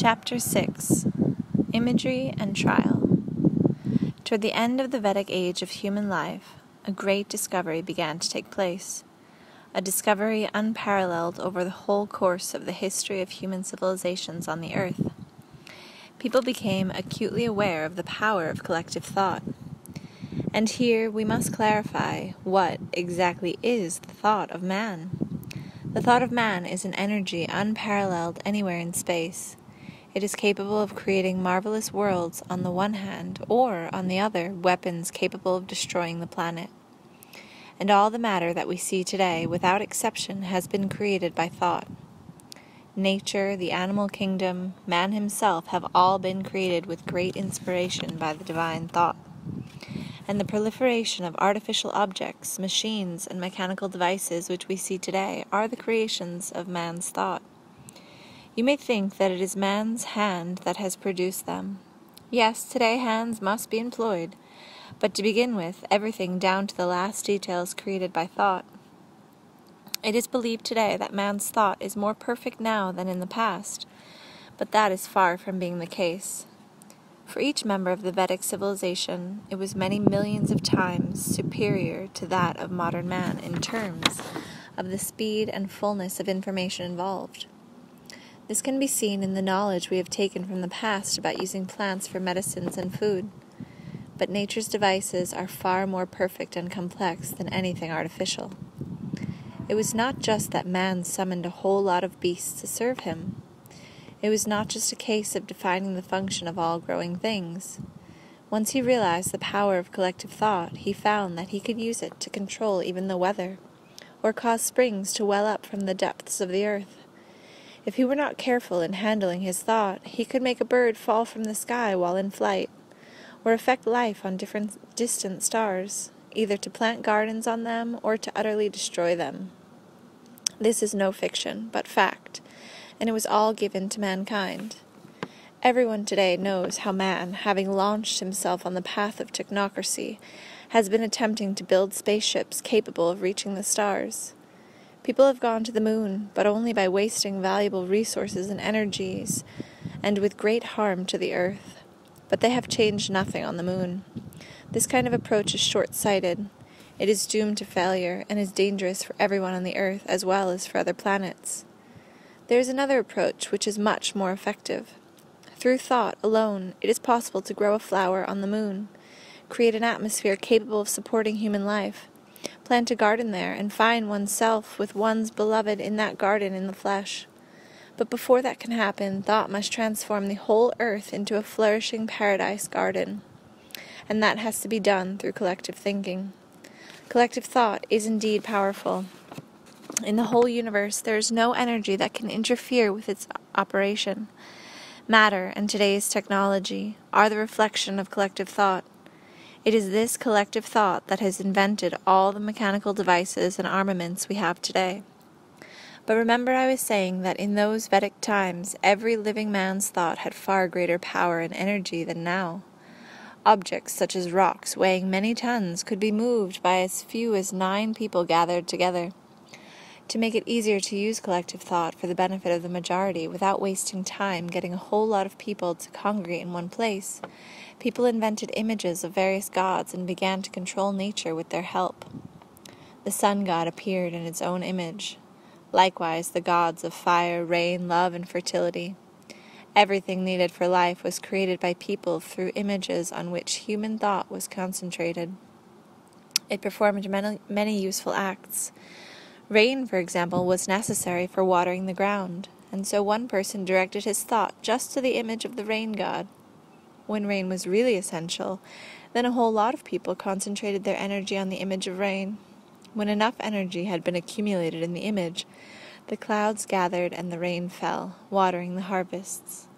Chapter 6 Imagery and Trial Toward the end of the Vedic age of human life, a great discovery began to take place. A discovery unparalleled over the whole course of the history of human civilizations on the earth. People became acutely aware of the power of collective thought. And here we must clarify what exactly is the thought of man. The thought of man is an energy unparalleled anywhere in space. It is capable of creating marvelous worlds on the one hand, or, on the other, weapons capable of destroying the planet. And all the matter that we see today, without exception, has been created by thought. Nature, the animal kingdom, man himself have all been created with great inspiration by the divine thought and the proliferation of artificial objects, machines, and mechanical devices which we see today are the creations of man's thought. You may think that it is man's hand that has produced them. Yes, today hands must be employed, but to begin with, everything down to the last detail is created by thought. It is believed today that man's thought is more perfect now than in the past, but that is far from being the case. For each member of the Vedic civilization, it was many millions of times superior to that of modern man in terms of the speed and fullness of information involved. This can be seen in the knowledge we have taken from the past about using plants for medicines and food. But nature's devices are far more perfect and complex than anything artificial. It was not just that man summoned a whole lot of beasts to serve him. It was not just a case of defining the function of all growing things. Once he realized the power of collective thought, he found that he could use it to control even the weather, or cause springs to well up from the depths of the earth. If he were not careful in handling his thought, he could make a bird fall from the sky while in flight, or affect life on different distant stars, either to plant gardens on them or to utterly destroy them. This is no fiction, but fact and it was all given to mankind. Everyone today knows how man, having launched himself on the path of technocracy, has been attempting to build spaceships capable of reaching the stars. People have gone to the moon, but only by wasting valuable resources and energies, and with great harm to the earth. But they have changed nothing on the moon. This kind of approach is short sighted. It is doomed to failure and is dangerous for everyone on the earth as well as for other planets. There is another approach which is much more effective. Through thought alone, it is possible to grow a flower on the moon, create an atmosphere capable of supporting human life, plant a garden there, and find oneself with one's beloved in that garden in the flesh. But before that can happen, thought must transform the whole earth into a flourishing paradise garden. And that has to be done through collective thinking. Collective thought is indeed powerful. In the whole universe, there is no energy that can interfere with its operation. Matter and today's technology are the reflection of collective thought. It is this collective thought that has invented all the mechanical devices and armaments we have today. But remember, I was saying that in those Vedic times, every living man's thought had far greater power and energy than now. Objects such as rocks weighing many tons could be moved by as few as nine people gathered together to make it easier to use collective thought for the benefit of the majority without wasting time getting a whole lot of people to congregate in one place, people invented images of various gods and began to control nature with their help. The sun god appeared in its own image, likewise the gods of fire, rain, love, and fertility. Everything needed for life was created by people through images on which human thought was concentrated. It performed many, many useful acts Rain, for example, was necessary for watering the ground, and so one person directed his thought just to the image of the rain god. When rain was really essential, then a whole lot of people concentrated their energy on the image of rain. When enough energy had been accumulated in the image, the clouds gathered and the rain fell, watering the harvests.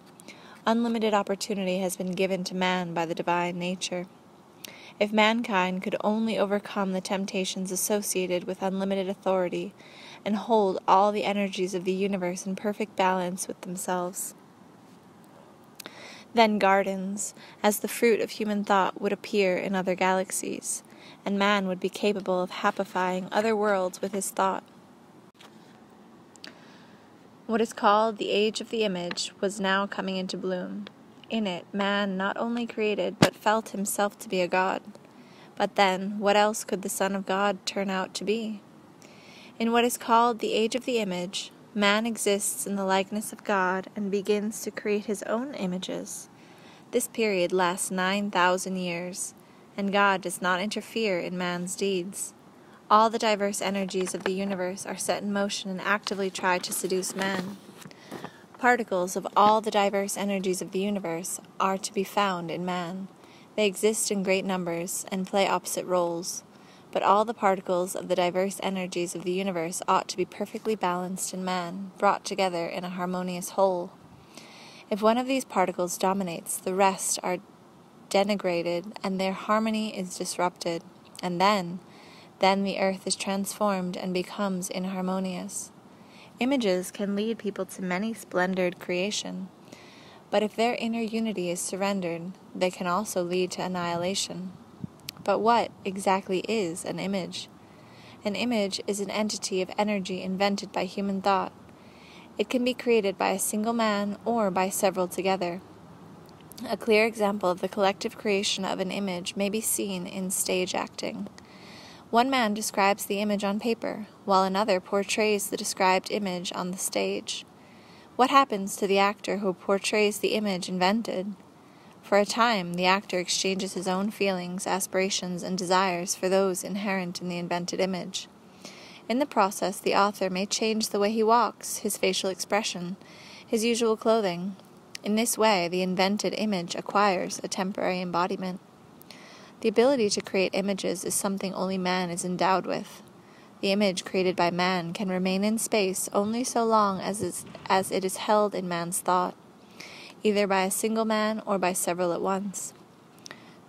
Unlimited opportunity has been given to man by the divine nature. If mankind could only overcome the temptations associated with unlimited authority and hold all the energies of the universe in perfect balance with themselves. Then gardens, as the fruit of human thought, would appear in other galaxies, and man would be capable of happifying other worlds with his thought. What is called the age of the image was now coming into bloom. In it, man not only created, but felt himself to be a god. But then, what else could the Son of God turn out to be? In what is called the age of the image, man exists in the likeness of God and begins to create his own images. This period lasts 9,000 years, and God does not interfere in man's deeds. All the diverse energies of the universe are set in motion and actively try to seduce man. Particles of all the diverse energies of the universe are to be found in man. They exist in great numbers and play opposite roles. But all the particles of the diverse energies of the universe ought to be perfectly balanced in man, brought together in a harmonious whole. If one of these particles dominates, the rest are denigrated and their harmony is disrupted. And then, then the earth is transformed and becomes inharmonious. Images can lead people to many splendored creation, but if their inner unity is surrendered, they can also lead to annihilation. But what exactly is an image? An image is an entity of energy invented by human thought. It can be created by a single man or by several together. A clear example of the collective creation of an image may be seen in stage acting. One man describes the image on paper, while another portrays the described image on the stage. What happens to the actor who portrays the image invented? For a time, the actor exchanges his own feelings, aspirations, and desires for those inherent in the invented image. In the process, the author may change the way he walks, his facial expression, his usual clothing. In this way, the invented image acquires a temporary embodiment. The ability to create images is something only man is endowed with. The image created by man can remain in space only so long as, as it is held in man's thought either by a single man or by several at once.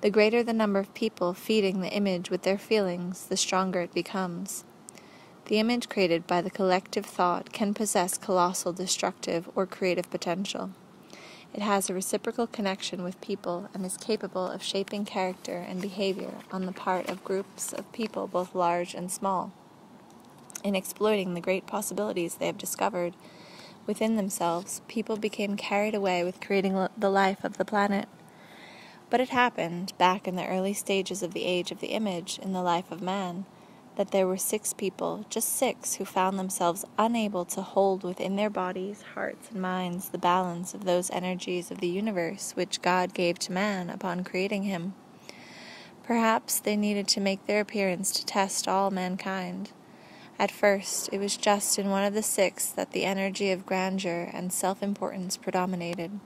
The greater the number of people feeding the image with their feelings, the stronger it becomes. The image created by the collective thought can possess colossal destructive or creative potential. It has a reciprocal connection with people and is capable of shaping character and behavior on the part of groups of people both large and small. In exploiting the great possibilities they have discovered, within themselves, people became carried away with creating the life of the planet. But it happened, back in the early stages of the age of the image in the life of man, that there were six people, just six, who found themselves unable to hold within their bodies, hearts, and minds the balance of those energies of the universe which God gave to man upon creating him. Perhaps they needed to make their appearance to test all mankind. At first, it was just in one of the six that the energy of grandeur and self importance predominated,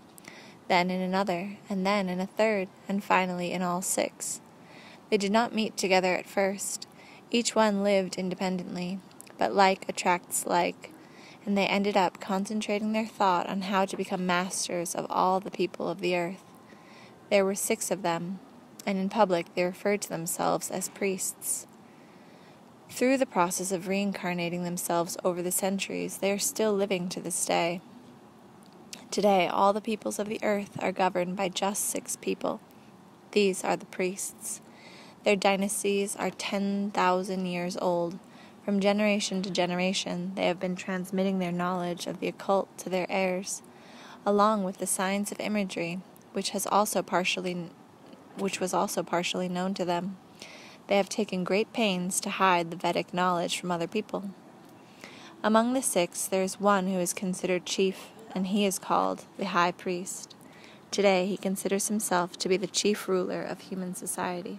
then in another, and then in a third, and finally in all six. They did not meet together at first. Each one lived independently, but like attracts like, and they ended up concentrating their thought on how to become masters of all the people of the earth. There were six of them, and in public they referred to themselves as priests. Through the process of reincarnating themselves over the centuries, they are still living to this day. Today, all the peoples of the earth are governed by just six people. These are the priests. Their dynasties are 10,000 years old. From generation to generation, they have been transmitting their knowledge of the occult to their heirs, along with the science of imagery, which has also partially which was also partially known to them. They have taken great pains to hide the Vedic knowledge from other people. Among the six, there is one who is considered chief, and he is called the High Priest. Today, he considers himself to be the chief ruler of human society.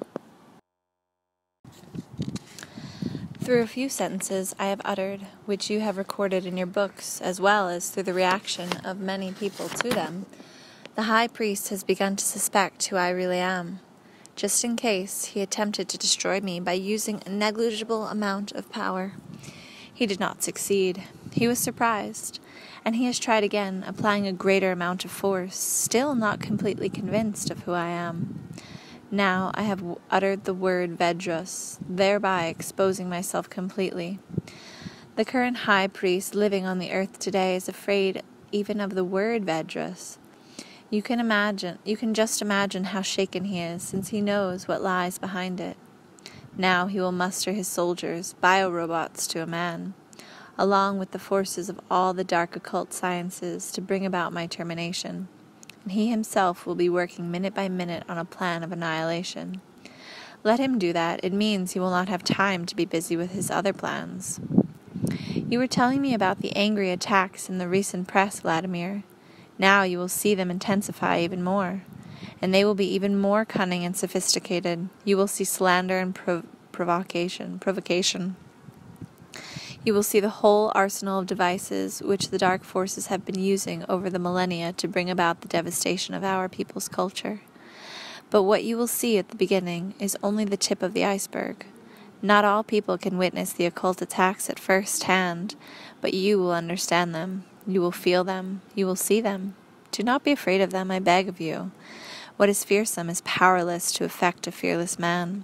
Through a few sentences I have uttered, which you have recorded in your books, as well as through the reaction of many people to them, the High Priest has begun to suspect who I really am. Just in case, he attempted to destroy me by using a negligible amount of power. He did not succeed. He was surprised, and he has tried again, applying a greater amount of force, still not completely convinced of who I am. Now I have uttered the word Vedrus, thereby exposing myself completely. The current high priest living on the earth today is afraid even of the word Vedrus. You can imagine, you can just imagine how shaken he is, since he knows what lies behind it. Now he will muster his soldiers, biorobots to a man. along with the forces of all the dark occult sciences, to bring about my termination. And he himself will be working minute by minute on a plan of annihilation. Let him do that. It means he will not have time to be busy with his other plans. You were telling me about the angry attacks in the recent press, Vladimir. Now you will see them intensify even more, and they will be even more cunning and sophisticated. You will see slander and prov- provocation, provocation. You will see the whole arsenal of devices which the dark forces have been using over the millennia to bring about the devastation of our people's culture. But what you will see at the beginning is only the tip of the iceberg. Not all people can witness the occult attacks at first hand, but you will understand them. You will feel them. You will see them. Do not be afraid of them, I beg of you. What is fearsome is powerless to affect a fearless man.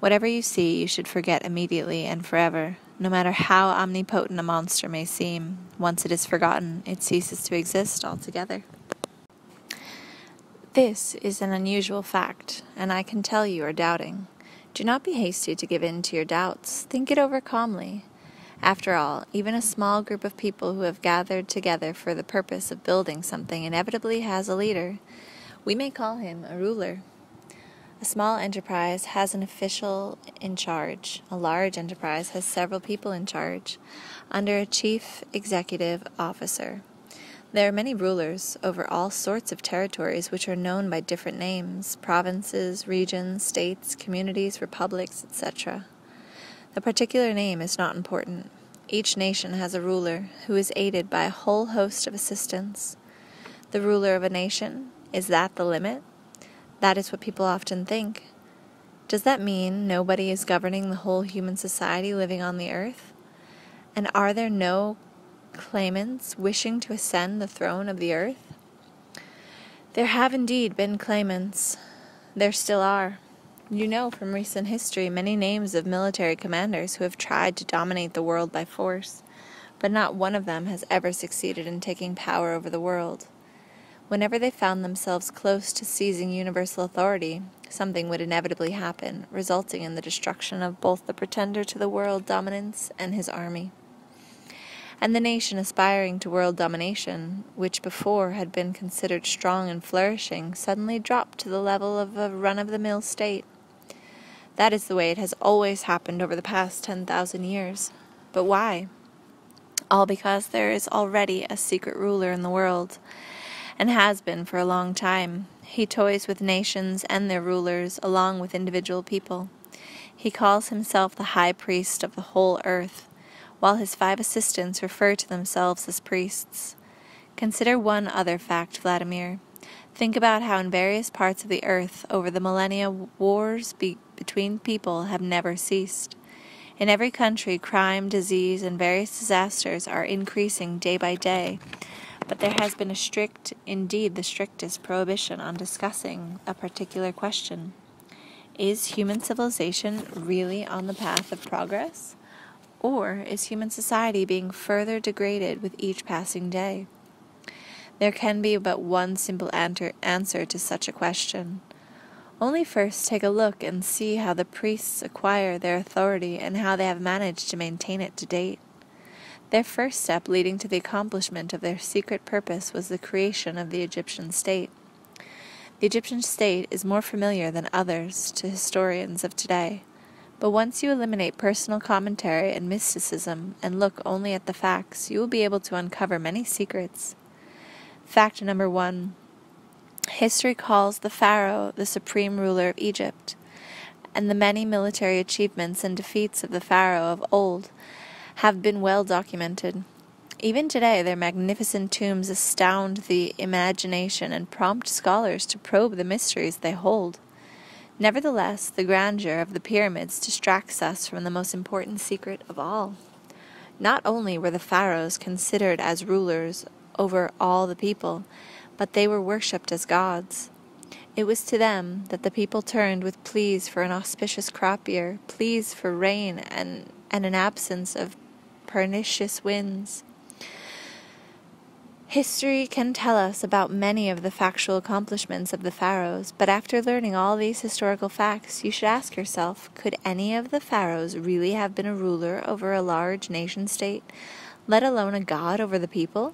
Whatever you see, you should forget immediately and forever. No matter how omnipotent a monster may seem, once it is forgotten, it ceases to exist altogether. This is an unusual fact, and I can tell you are doubting. Do not be hasty to give in to your doubts. Think it over calmly. After all, even a small group of people who have gathered together for the purpose of building something inevitably has a leader. We may call him a ruler. A small enterprise has an official in charge. A large enterprise has several people in charge, under a chief executive officer. There are many rulers over all sorts of territories which are known by different names provinces, regions, states, communities, republics, etc. The particular name is not important. Each nation has a ruler who is aided by a whole host of assistants. The ruler of a nation, is that the limit? That is what people often think. Does that mean nobody is governing the whole human society living on the earth? And are there no claimants wishing to ascend the throne of the earth? There have indeed been claimants. There still are. You know from recent history many names of military commanders who have tried to dominate the world by force, but not one of them has ever succeeded in taking power over the world. Whenever they found themselves close to seizing universal authority, something would inevitably happen, resulting in the destruction of both the pretender to the world dominance and his army. And the nation aspiring to world domination, which before had been considered strong and flourishing, suddenly dropped to the level of a run of the mill state. That is the way it has always happened over the past 10,000 years. But why? All because there is already a secret ruler in the world and has been for a long time. He toys with nations and their rulers, along with individual people. He calls himself the high priest of the whole earth, while his five assistants refer to themselves as priests. Consider one other fact, Vladimir. Think about how in various parts of the earth over the millennia wars be- between people have never ceased. In every country, crime, disease, and various disasters are increasing day by day but there has been a strict, indeed the strictest, prohibition on discussing a particular question. Is human civilization really on the path of progress? Or is human society being further degraded with each passing day? There can be but one simple answer to such a question. Only first take a look and see how the priests acquire their authority and how they have managed to maintain it to date. Their first step leading to the accomplishment of their secret purpose was the creation of the Egyptian state. The Egyptian state is more familiar than others to historians of today, but once you eliminate personal commentary and mysticism and look only at the facts, you will be able to uncover many secrets. Fact number one History calls the Pharaoh the supreme ruler of Egypt, and the many military achievements and defeats of the Pharaoh of old have been well documented. Even today, their magnificent tombs astound the imagination and prompt scholars to probe the mysteries they hold. Nevertheless, the grandeur of the pyramids distracts us from the most important secret of all. Not only were the pharaohs considered as rulers over all the people, but they were worshipped as gods. It was to them that the people turned with pleas for an auspicious crop year, pleas for rain and, and an absence of pernicious winds. History can tell us about many of the factual accomplishments of the pharaohs, but after learning all these historical facts, you should ask yourself could any of the pharaohs really have been a ruler over a large nation state, let alone a god over the people?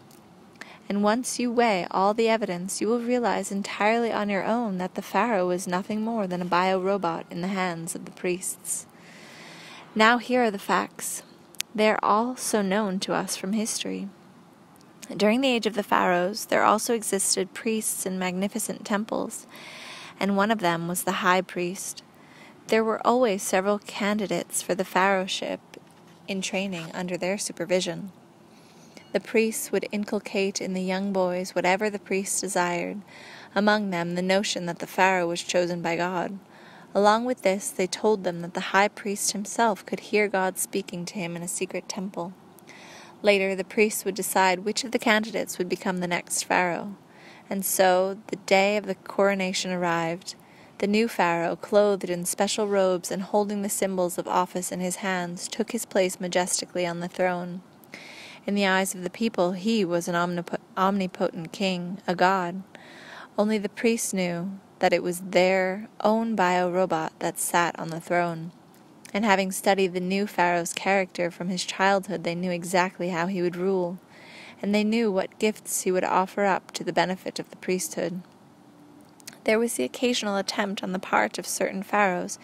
And once you weigh all the evidence, you will realize entirely on your own that the pharaoh was nothing more than a bio robot in the hands of the priests. Now, here are the facts. They are also known to us from history. During the age of the pharaohs, there also existed priests in magnificent temples, and one of them was the high priest. There were always several candidates for the pharaohship in training under their supervision. The priests would inculcate in the young boys whatever the priests desired, among them the notion that the pharaoh was chosen by God. Along with this, they told them that the high priest himself could hear God speaking to him in a secret temple. Later, the priests would decide which of the candidates would become the next pharaoh. And so, the day of the coronation arrived. The new pharaoh, clothed in special robes and holding the symbols of office in his hands, took his place majestically on the throne. In the eyes of the people, he was an omnip- omnipotent king, a god. Only the priests knew that it was their own bio robot that sat on the throne and having studied the new Pharaoh's character from his childhood, they knew exactly how he would rule, and they knew what gifts he would offer up to the benefit of the priesthood. There was the occasional attempt on the part of certain pharaohs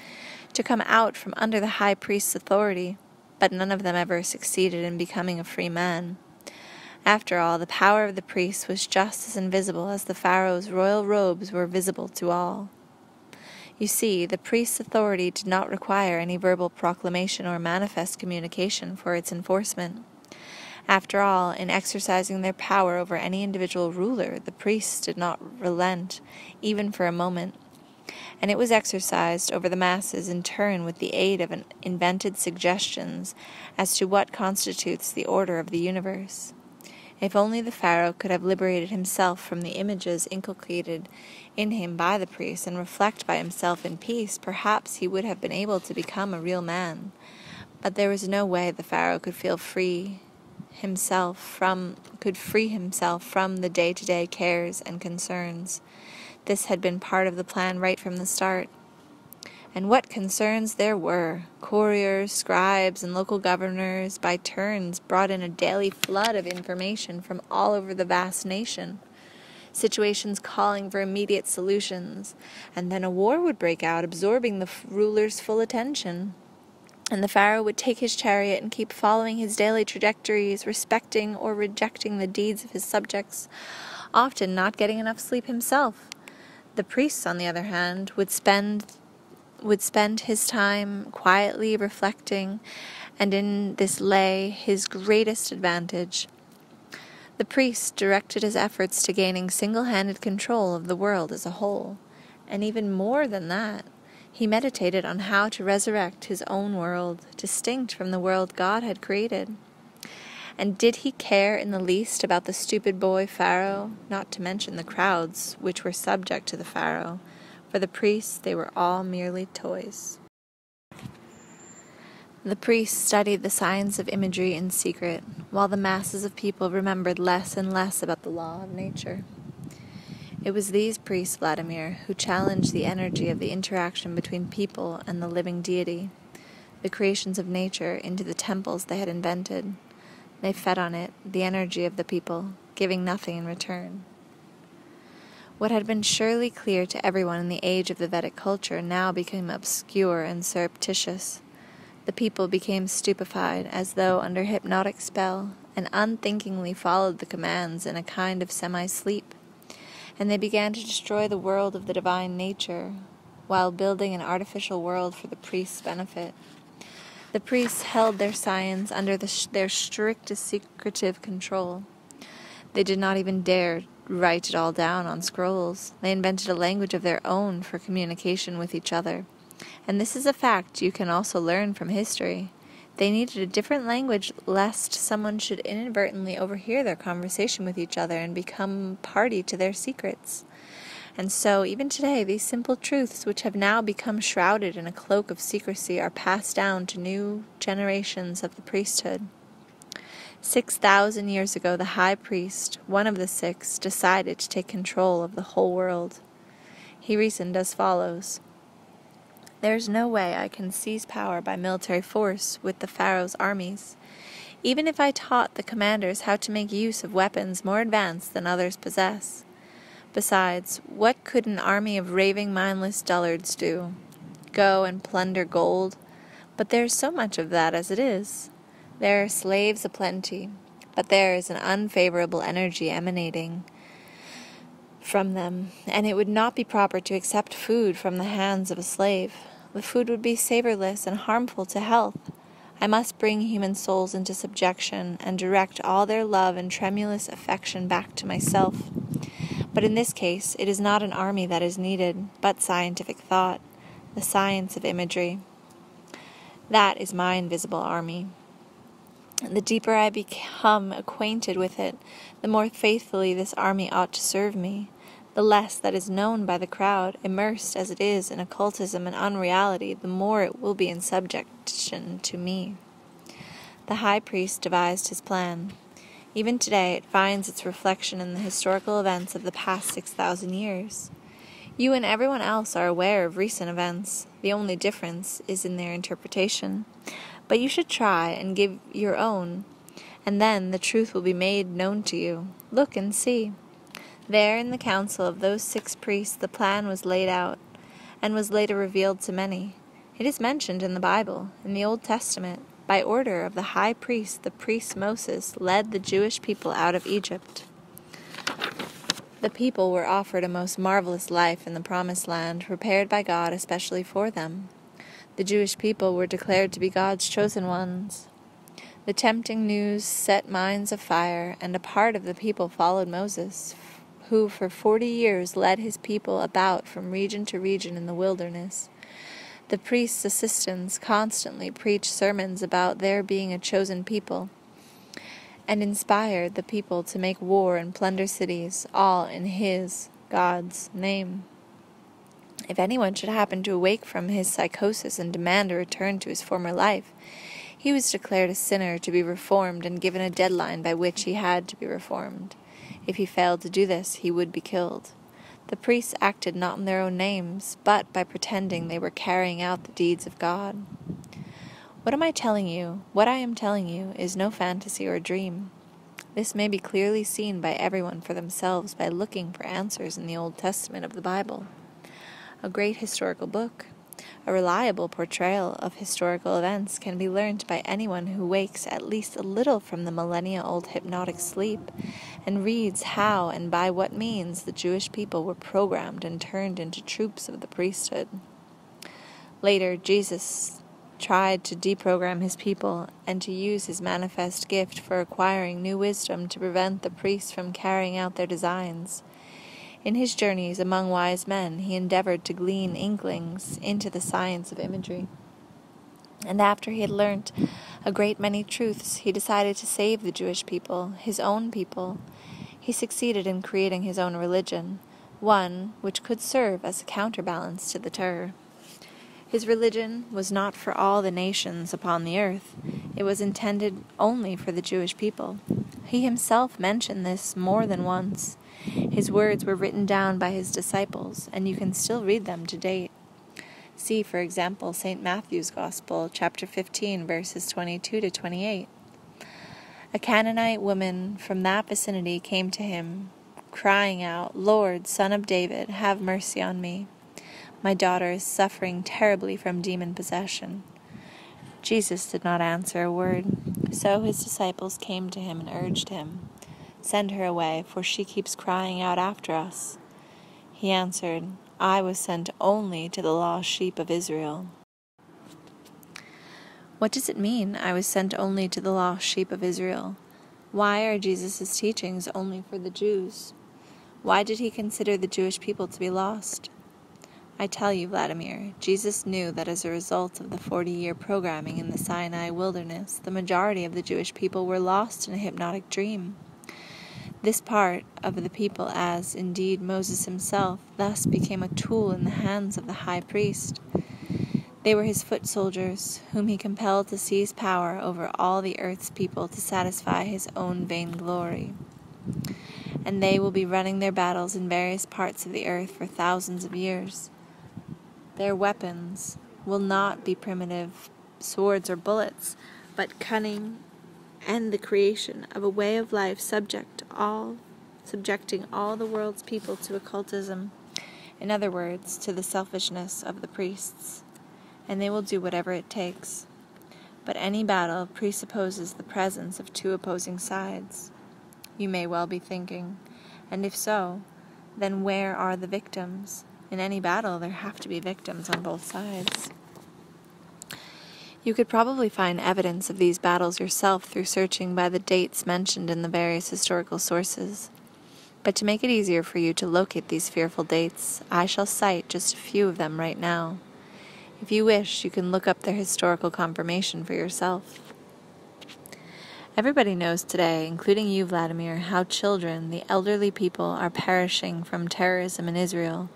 to come out from under the high priest's authority, but none of them ever succeeded in becoming a free man. After all, the power of the priests was just as invisible as the pharaoh's royal robes were visible to all. You see, the priest's authority did not require any verbal proclamation or manifest communication for its enforcement. After all, in exercising their power over any individual ruler, the priests did not relent, even for a moment. And it was exercised over the masses in turn with the aid of invented suggestions as to what constitutes the order of the universe. If only the Pharaoh could have liberated himself from the images inculcated in him by the priests and reflect by himself in peace, perhaps he would have been able to become a real man. But there was no way the Pharaoh could feel free himself from could free himself from the day-to-day cares and concerns. This had been part of the plan right from the start. And what concerns there were! Couriers, scribes, and local governors by turns brought in a daily flood of information from all over the vast nation. Situations calling for immediate solutions, and then a war would break out, absorbing the ruler's full attention. And the Pharaoh would take his chariot and keep following his daily trajectories, respecting or rejecting the deeds of his subjects, often not getting enough sleep himself. The priests, on the other hand, would spend would spend his time quietly reflecting, and in this lay his greatest advantage. The priest directed his efforts to gaining single handed control of the world as a whole, and even more than that, he meditated on how to resurrect his own world, distinct from the world God had created. And did he care in the least about the stupid boy Pharaoh, not to mention the crowds which were subject to the Pharaoh? For the priests, they were all merely toys. The priests studied the science of imagery in secret, while the masses of people remembered less and less about the law of nature. It was these priests, Vladimir, who challenged the energy of the interaction between people and the living deity, the creations of nature, into the temples they had invented. They fed on it, the energy of the people, giving nothing in return. What had been surely clear to everyone in the age of the Vedic culture now became obscure and surreptitious. The people became stupefied, as though under hypnotic spell, and unthinkingly followed the commands in a kind of semi sleep. And they began to destroy the world of the divine nature, while building an artificial world for the priests' benefit. The priests held their science under the sh- their strictest secretive control. They did not even dare write it all down on scrolls. They invented a language of their own for communication with each other. And this is a fact you can also learn from history. They needed a different language lest someone should inadvertently overhear their conversation with each other and become party to their secrets. And so, even today, these simple truths, which have now become shrouded in a cloak of secrecy, are passed down to new generations of the priesthood. Six thousand years ago, the high priest, one of the six, decided to take control of the whole world. He reasoned as follows There is no way I can seize power by military force with the Pharaoh's armies, even if I taught the commanders how to make use of weapons more advanced than others possess. Besides, what could an army of raving, mindless dullards do? Go and plunder gold? But there is so much of that as it is. There are slaves aplenty, but there is an unfavorable energy emanating from them, and it would not be proper to accept food from the hands of a slave. The food would be savorless and harmful to health. I must bring human souls into subjection and direct all their love and tremulous affection back to myself. But in this case, it is not an army that is needed, but scientific thought, the science of imagery. That is my invisible army. The deeper I become acquainted with it, the more faithfully this army ought to serve me. The less that is known by the crowd, immersed as it is in occultism and unreality, the more it will be in subjection to me. The high priest devised his plan. Even today, it finds its reflection in the historical events of the past 6,000 years. You and everyone else are aware of recent events. The only difference is in their interpretation. But you should try and give your own, and then the truth will be made known to you. Look and see. There, in the council of those six priests, the plan was laid out, and was later revealed to many. It is mentioned in the Bible, in the Old Testament. By order of the high priest, the priest Moses led the Jewish people out of Egypt. The people were offered a most marvelous life in the promised land, prepared by God especially for them. The Jewish people were declared to be God's chosen ones. The tempting news set minds afire, and a part of the people followed Moses, who for forty years led his people about from region to region in the wilderness. The priest's assistants constantly preached sermons about their being a chosen people, and inspired the people to make war and plunder cities, all in his, God's, name. If anyone should happen to awake from his psychosis and demand a return to his former life, he was declared a sinner to be reformed and given a deadline by which he had to be reformed. If he failed to do this, he would be killed. The priests acted not in their own names, but by pretending they were carrying out the deeds of God. What am I telling you? What I am telling you is no fantasy or dream. This may be clearly seen by everyone for themselves by looking for answers in the Old Testament of the Bible a great historical book. A reliable portrayal of historical events can be learned by anyone who wakes at least a little from the millennia old hypnotic sleep and reads how and by what means the Jewish people were programmed and turned into troops of the priesthood. Later, Jesus tried to deprogram his people and to use his manifest gift for acquiring new wisdom to prevent the priests from carrying out their designs. In his journeys among wise men, he endeavored to glean inklings into the science of imagery. And after he had learnt a great many truths, he decided to save the Jewish people, his own people. He succeeded in creating his own religion, one which could serve as a counterbalance to the terror. His religion was not for all the nations upon the earth, it was intended only for the Jewish people. He himself mentioned this more than once. His words were written down by his disciples, and you can still read them to date. See, for example, St. Matthew's Gospel, chapter 15, verses 22 to 28. A Canaanite woman from that vicinity came to him, crying out, Lord, Son of David, have mercy on me. My daughter is suffering terribly from demon possession. Jesus did not answer a word, so his disciples came to him and urged him. Send her away, for she keeps crying out after us. He answered, I was sent only to the lost sheep of Israel. What does it mean, I was sent only to the lost sheep of Israel? Why are Jesus' teachings only for the Jews? Why did he consider the Jewish people to be lost? I tell you, Vladimir, Jesus knew that as a result of the 40 year programming in the Sinai wilderness, the majority of the Jewish people were lost in a hypnotic dream. This part of the people, as indeed Moses himself, thus became a tool in the hands of the high priest. They were his foot soldiers, whom he compelled to seize power over all the earth's people to satisfy his own vain glory. And they will be running their battles in various parts of the earth for thousands of years. Their weapons will not be primitive swords or bullets, but cunning and the creation of a way of life subject all subjecting all the world's people to occultism. In other words to the selfishness of the priests. And they will do whatever it takes. But any battle presupposes the presence of two opposing sides. You may well be thinking and if so then where are the victims in any battle there have to be victims on both sides you could probably find evidence of these battles yourself through searching by the dates mentioned in the various historical sources. But to make it easier for you to locate these fearful dates, I shall cite just a few of them right now. If you wish, you can look up their historical confirmation for yourself. Everybody knows today, including you, Vladimir, how children, the elderly people, are perishing from terrorism in Israel.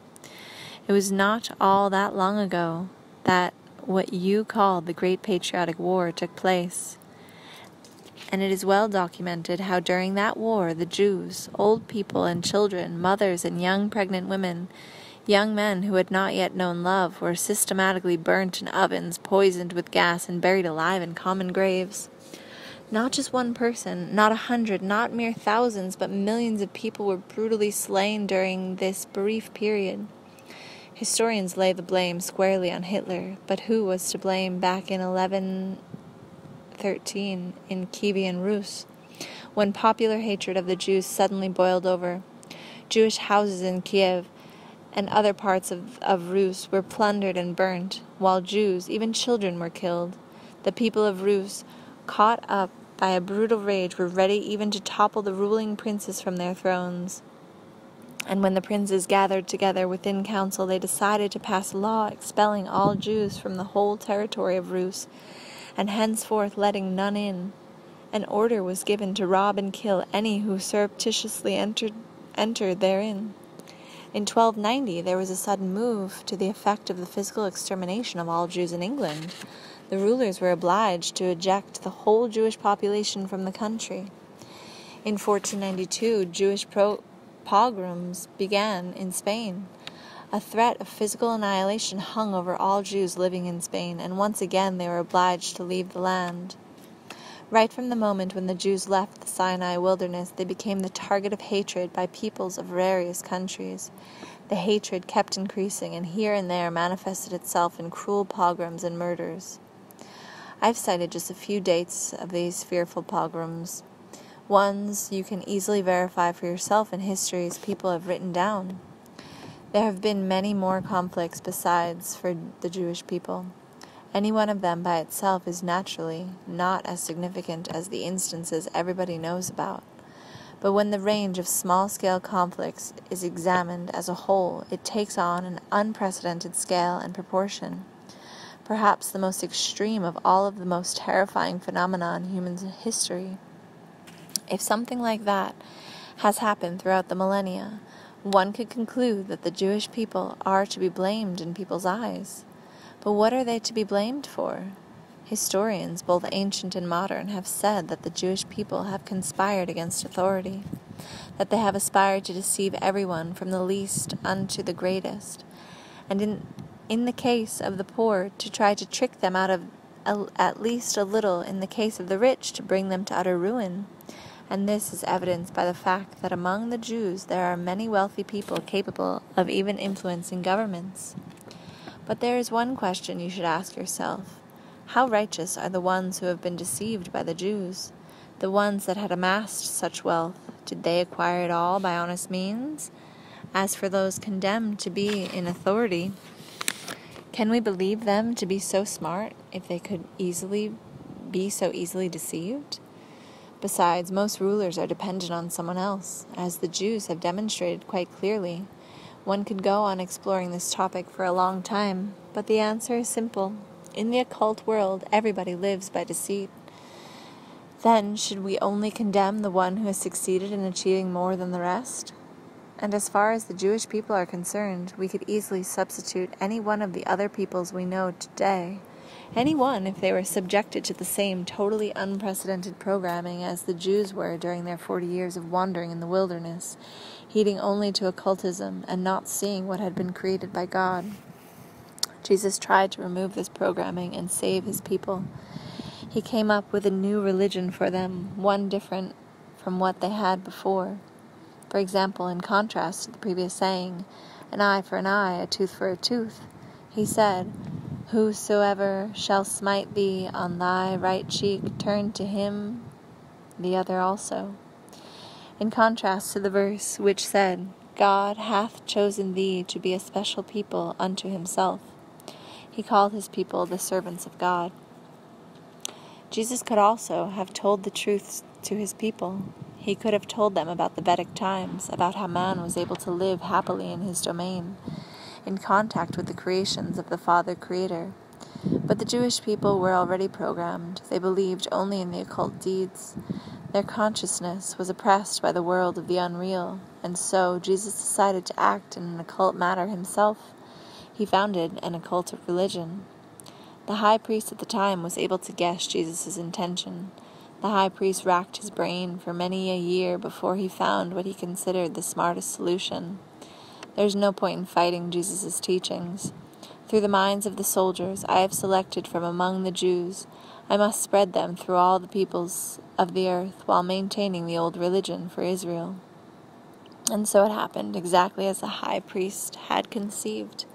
It was not all that long ago that what you call the Great Patriotic War took place. And it is well documented how during that war the Jews, old people and children, mothers and young pregnant women, young men who had not yet known love, were systematically burnt in ovens, poisoned with gas, and buried alive in common graves. Not just one person, not a hundred, not mere thousands, but millions of people were brutally slain during this brief period. Historians lay the blame squarely on Hitler, but who was to blame back in 1113 in Kievan Rus, when popular hatred of the Jews suddenly boiled over? Jewish houses in Kiev and other parts of, of Rus were plundered and burnt, while Jews, even children, were killed. The people of Rus, caught up by a brutal rage, were ready even to topple the ruling princes from their thrones. And when the princes gathered together within council, they decided to pass a law expelling all Jews from the whole territory of Rus, and henceforth letting none in. An order was given to rob and kill any who surreptitiously entered, entered therein. In 1290, there was a sudden move to the effect of the physical extermination of all Jews in England. The rulers were obliged to eject the whole Jewish population from the country. In 1492, Jewish pro- pogroms began in Spain. A threat of physical annihilation hung over all Jews living in Spain, and once again they were obliged to leave the land. Right from the moment when the Jews left the Sinai wilderness, they became the target of hatred by peoples of various countries. The hatred kept increasing, and here and there manifested itself in cruel pogroms and murders. I've cited just a few dates of these fearful pogroms ones you can easily verify for yourself in histories people have written down. There have been many more conflicts besides for the Jewish people. Any one of them by itself is naturally not as significant as the instances everybody knows about. But when the range of small scale conflicts is examined as a whole, it takes on an unprecedented scale and proportion. Perhaps the most extreme of all of the most terrifying phenomena in human history. If something like that has happened throughout the millennia, one could conclude that the Jewish people are to be blamed in people's eyes. But what are they to be blamed for? Historians, both ancient and modern, have said that the Jewish people have conspired against authority, that they have aspired to deceive everyone from the least unto the greatest, and in, in the case of the poor, to try to trick them out of a, at least a little, in the case of the rich, to bring them to utter ruin and this is evidenced by the fact that among the Jews there are many wealthy people capable of even influencing governments. But there is one question you should ask yourself How righteous are the ones who have been deceived by the Jews? The ones that had amassed such wealth, did they acquire it all by honest means? As for those condemned to be in authority, can we believe them to be so smart if they could easily be so easily deceived? Besides, most rulers are dependent on someone else, as the Jews have demonstrated quite clearly. One could go on exploring this topic for a long time, but the answer is simple. In the occult world, everybody lives by deceit. Then, should we only condemn the one who has succeeded in achieving more than the rest? And as far as the Jewish people are concerned, we could easily substitute any one of the other peoples we know today. Any one if they were subjected to the same totally unprecedented programming as the Jews were during their forty years of wandering in the wilderness, heeding only to occultism and not seeing what had been created by God. Jesus tried to remove this programming and save his people. He came up with a new religion for them, one different from what they had before. For example, in contrast to the previous saying, an eye for an eye, a tooth for a tooth, he said, Whosoever shall smite thee on thy right cheek, turn to him the other also. In contrast to the verse which said, God hath chosen thee to be a special people unto himself. He called his people the servants of God. Jesus could also have told the truth to his people. He could have told them about the Vedic times, about how man was able to live happily in his domain, in contact with the creations of the Father Creator. But the Jewish people were already programmed. They believed only in the occult deeds. Their consciousness was oppressed by the world of the unreal, and so Jesus decided to act in an occult matter himself. He founded an occult religion. The high priest at the time was able to guess Jesus' intention. The high priest racked his brain for many a year before he found what he considered the smartest solution. There's no point in fighting Jesus' teachings. Through the minds of the soldiers I have selected from among the Jews, I must spread them through all the peoples of the earth while maintaining the old religion for Israel. And so it happened exactly as the high priest had conceived.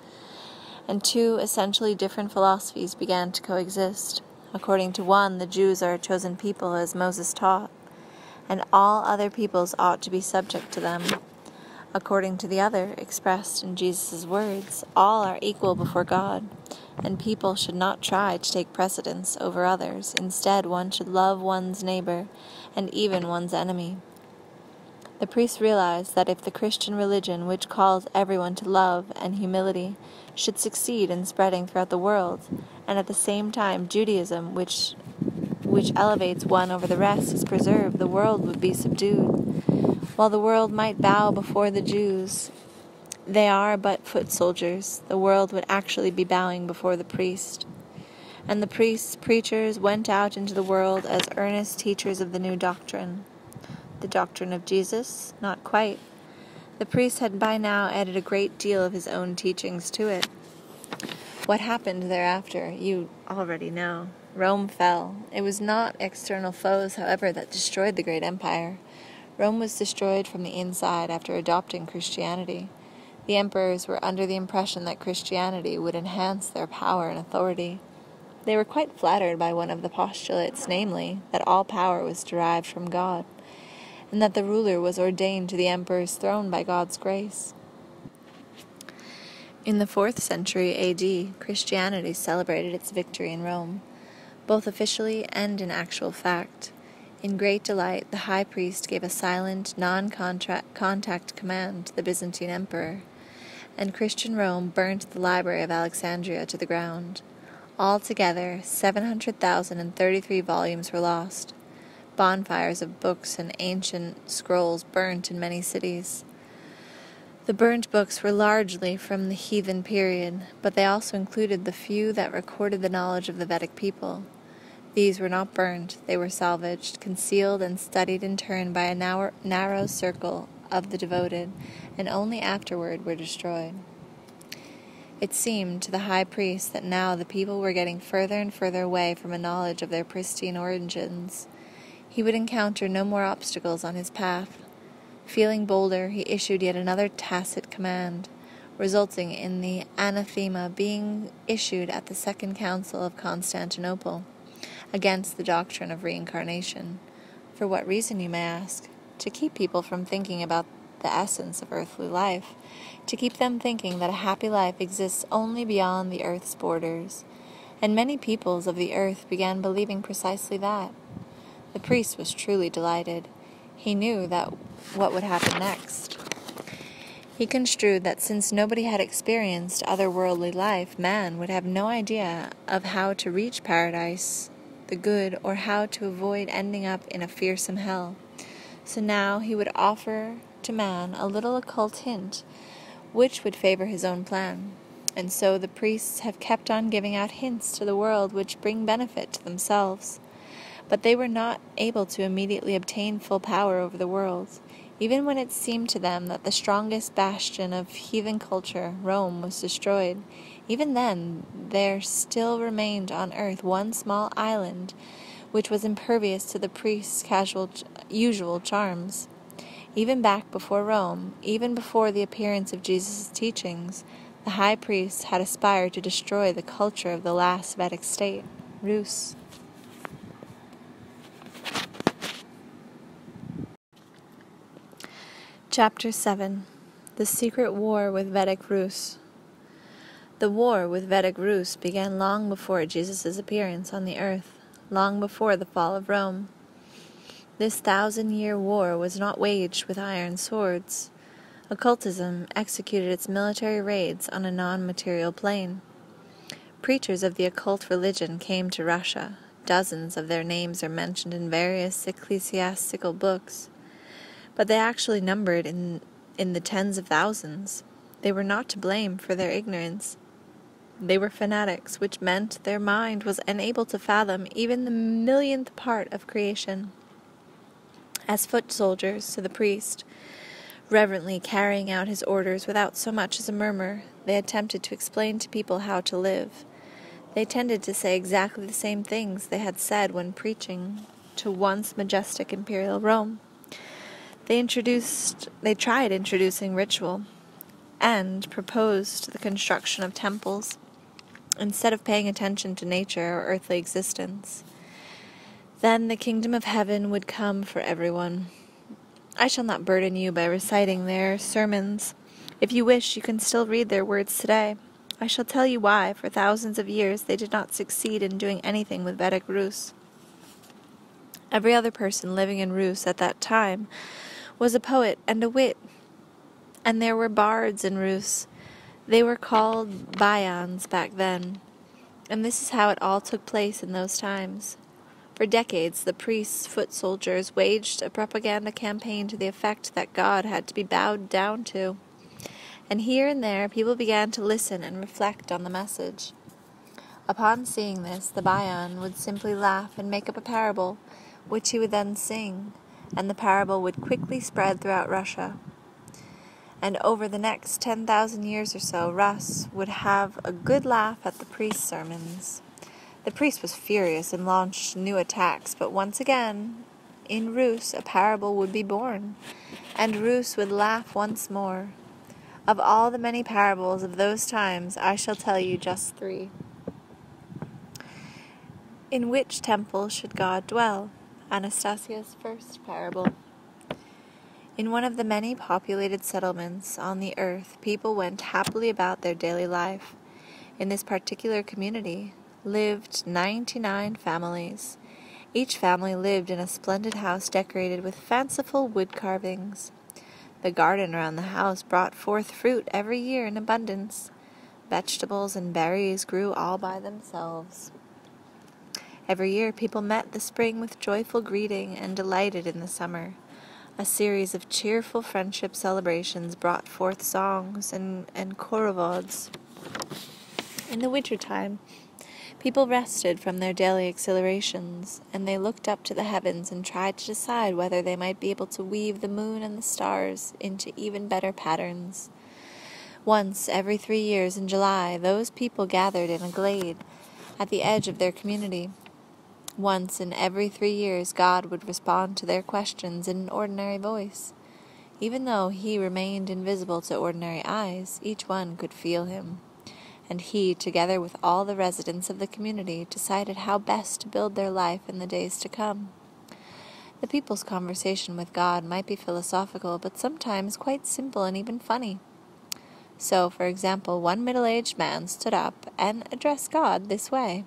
And two essentially different philosophies began to coexist. According to one, the Jews are a chosen people, as Moses taught, and all other peoples ought to be subject to them. According to the other, expressed in Jesus' words, all are equal before God, and people should not try to take precedence over others. Instead, one should love one's neighbor and even one's enemy. The priests realized that if the Christian religion, which calls everyone to love and humility, should succeed in spreading throughout the world, and at the same time Judaism, which which elevates one over the rest, is preserved, the world would be subdued. While the world might bow before the Jews, they are but foot soldiers. The world would actually be bowing before the priest. And the priests, preachers, went out into the world as earnest teachers of the new doctrine. The doctrine of Jesus? Not quite. The priest had by now added a great deal of his own teachings to it. What happened thereafter, you already know. Rome fell. It was not external foes, however, that destroyed the great empire. Rome was destroyed from the inside after adopting Christianity. The emperors were under the impression that Christianity would enhance their power and authority. They were quite flattered by one of the postulates, namely, that all power was derived from God, and that the ruler was ordained to the emperor's throne by God's grace. In the 4th century AD, Christianity celebrated its victory in Rome, both officially and in actual fact. In great delight, the high priest gave a silent, non contact command to the Byzantine emperor, and Christian Rome burnt the library of Alexandria to the ground. Altogether, 700,033 volumes were lost. Bonfires of books and ancient scrolls burnt in many cities. The burned books were largely from the heathen period, but they also included the few that recorded the knowledge of the Vedic people. These were not burned, they were salvaged, concealed, and studied in turn by a narrow, narrow circle of the devoted, and only afterward were destroyed. It seemed to the high priest that now the people were getting further and further away from a knowledge of their pristine origins. He would encounter no more obstacles on his path. Feeling bolder, he issued yet another tacit command, resulting in the anathema being issued at the Second Council of Constantinople against the doctrine of reincarnation. For what reason, you may ask? To keep people from thinking about the essence of earthly life, to keep them thinking that a happy life exists only beyond the earth's borders. And many peoples of the earth began believing precisely that. The priest was truly delighted. He knew that what would happen next. He construed that since nobody had experienced otherworldly life, man would have no idea of how to reach paradise, the good, or how to avoid ending up in a fearsome hell. So now he would offer to man a little occult hint which would favor his own plan. And so the priests have kept on giving out hints to the world which bring benefit to themselves. But they were not able to immediately obtain full power over the world. Even when it seemed to them that the strongest bastion of heathen culture, Rome, was destroyed, even then there still remained on earth one small island which was impervious to the priest's casual, usual charms. Even back before Rome, even before the appearance of Jesus' teachings, the high priest had aspired to destroy the culture of the last Vedic state, Rus. Chapter 7 The Secret War with Vedic Rus. The war with Vedic Rus began long before Jesus' appearance on the earth, long before the fall of Rome. This thousand year war was not waged with iron swords. Occultism executed its military raids on a non material plane. Preachers of the occult religion came to Russia. Dozens of their names are mentioned in various ecclesiastical books, but they actually numbered in, in the tens of thousands. They were not to blame for their ignorance. They were fanatics, which meant their mind was unable to fathom even the millionth part of creation. As foot soldiers to the priest, reverently carrying out his orders without so much as a murmur, they attempted to explain to people how to live. They tended to say exactly the same things they had said when preaching to once majestic imperial Rome. They introduced they tried introducing ritual and proposed the construction of temples instead of paying attention to nature or earthly existence. Then the kingdom of heaven would come for everyone. I shall not burden you by reciting their sermons. If you wish, you can still read their words today. I shall tell you why, for thousands of years, they did not succeed in doing anything with Vedic Rus. Every other person living in Rus at that time was a poet and a wit, and there were bards in Rus. They were called Bayans back then, and this is how it all took place in those times. For decades, the priests, foot soldiers, waged a propaganda campaign to the effect that God had to be bowed down to. And here and there, people began to listen and reflect on the message. Upon seeing this, the Bayan would simply laugh and make up a parable, which he would then sing, and the parable would quickly spread throughout Russia and over the next 10,000 years or so, Rus would have a good laugh at the priest's sermons. The priest was furious and launched new attacks, but once again, in Rus, a parable would be born, and Rus would laugh once more. Of all the many parables of those times, I shall tell you just three. In which temple should God dwell? Anastasia's first parable. In one of the many populated settlements on the earth, people went happily about their daily life. In this particular community lived 99 families. Each family lived in a splendid house decorated with fanciful wood carvings. The garden around the house brought forth fruit every year in abundance. Vegetables and berries grew all by themselves. Every year people met the spring with joyful greeting and delighted in the summer. A series of cheerful friendship celebrations brought forth songs and, and khorovods. In the winter time, people rested from their daily exhilarations, and they looked up to the heavens and tried to decide whether they might be able to weave the moon and the stars into even better patterns. Once every three years in July, those people gathered in a glade at the edge of their community. Once in every three years, God would respond to their questions in an ordinary voice. Even though he remained invisible to ordinary eyes, each one could feel him. And he, together with all the residents of the community, decided how best to build their life in the days to come. The people's conversation with God might be philosophical, but sometimes quite simple and even funny. So, for example, one middle aged man stood up and addressed God this way.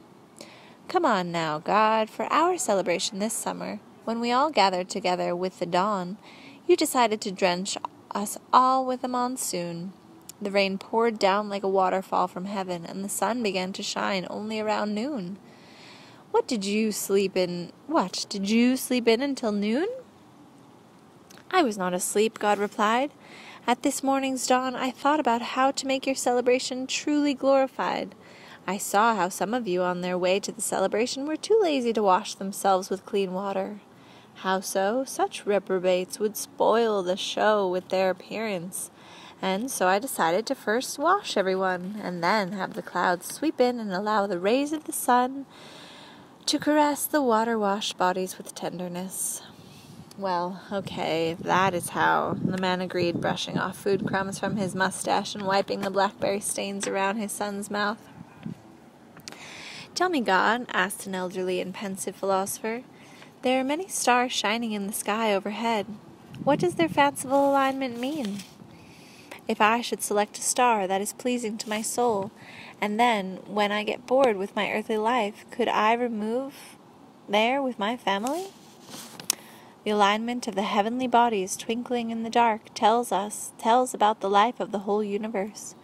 Come on now, God, for our celebration this summer, when we all gathered together with the dawn, you decided to drench us all with a monsoon. The rain poured down like a waterfall from heaven, and the sun began to shine only around noon. What did you sleep in? What, did you sleep in until noon? I was not asleep, God replied. At this morning's dawn, I thought about how to make your celebration truly glorified. I saw how some of you on their way to the celebration were too lazy to wash themselves with clean water. How so? Such reprobates would spoil the show with their appearance. And so I decided to first wash everyone, and then have the clouds sweep in and allow the rays of the sun to caress the water washed bodies with tenderness. Well, okay, that is how, the man agreed, brushing off food crumbs from his mustache and wiping the blackberry stains around his son's mouth. Tell me, God, asked an elderly and pensive philosopher, there are many stars shining in the sky overhead. What does their fanciful alignment mean? If I should select a star that is pleasing to my soul, and then, when I get bored with my earthly life, could I remove there with my family? The alignment of the heavenly bodies twinkling in the dark tells us, tells about the life of the whole universe.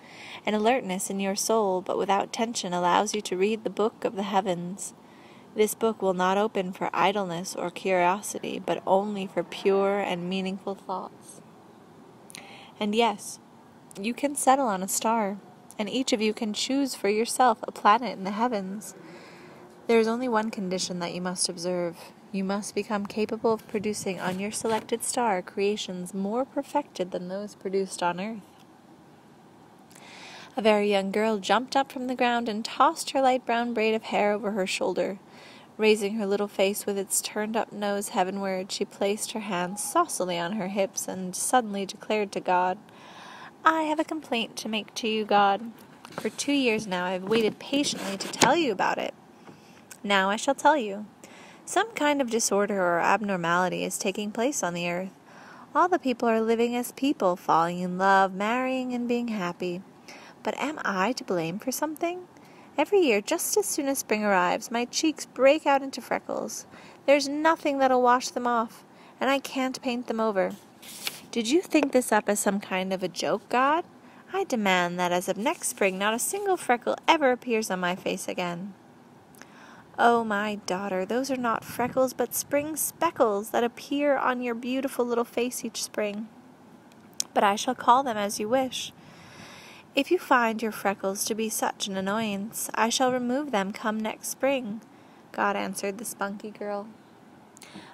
An alertness in your soul, but without tension, allows you to read the book of the heavens. This book will not open for idleness or curiosity, but only for pure and meaningful thoughts. And yes, you can settle on a star, and each of you can choose for yourself a planet in the heavens. There is only one condition that you must observe you must become capable of producing on your selected star creations more perfected than those produced on earth. A very young girl jumped up from the ground and tossed her light brown braid of hair over her shoulder. Raising her little face with its turned up nose heavenward, she placed her hands saucily on her hips and suddenly declared to God, I have a complaint to make to you, God. For two years now I have waited patiently to tell you about it. Now I shall tell you. Some kind of disorder or abnormality is taking place on the earth. All the people are living as people, falling in love, marrying, and being happy. But am I to blame for something? Every year, just as soon as spring arrives, my cheeks break out into freckles. There's nothing that'll wash them off, and I can't paint them over. Did you think this up as some kind of a joke, God? I demand that as of next spring, not a single freckle ever appears on my face again. Oh, my daughter, those are not freckles, but spring speckles that appear on your beautiful little face each spring. But I shall call them as you wish. If you find your freckles to be such an annoyance, I shall remove them come next spring, God answered the spunky girl.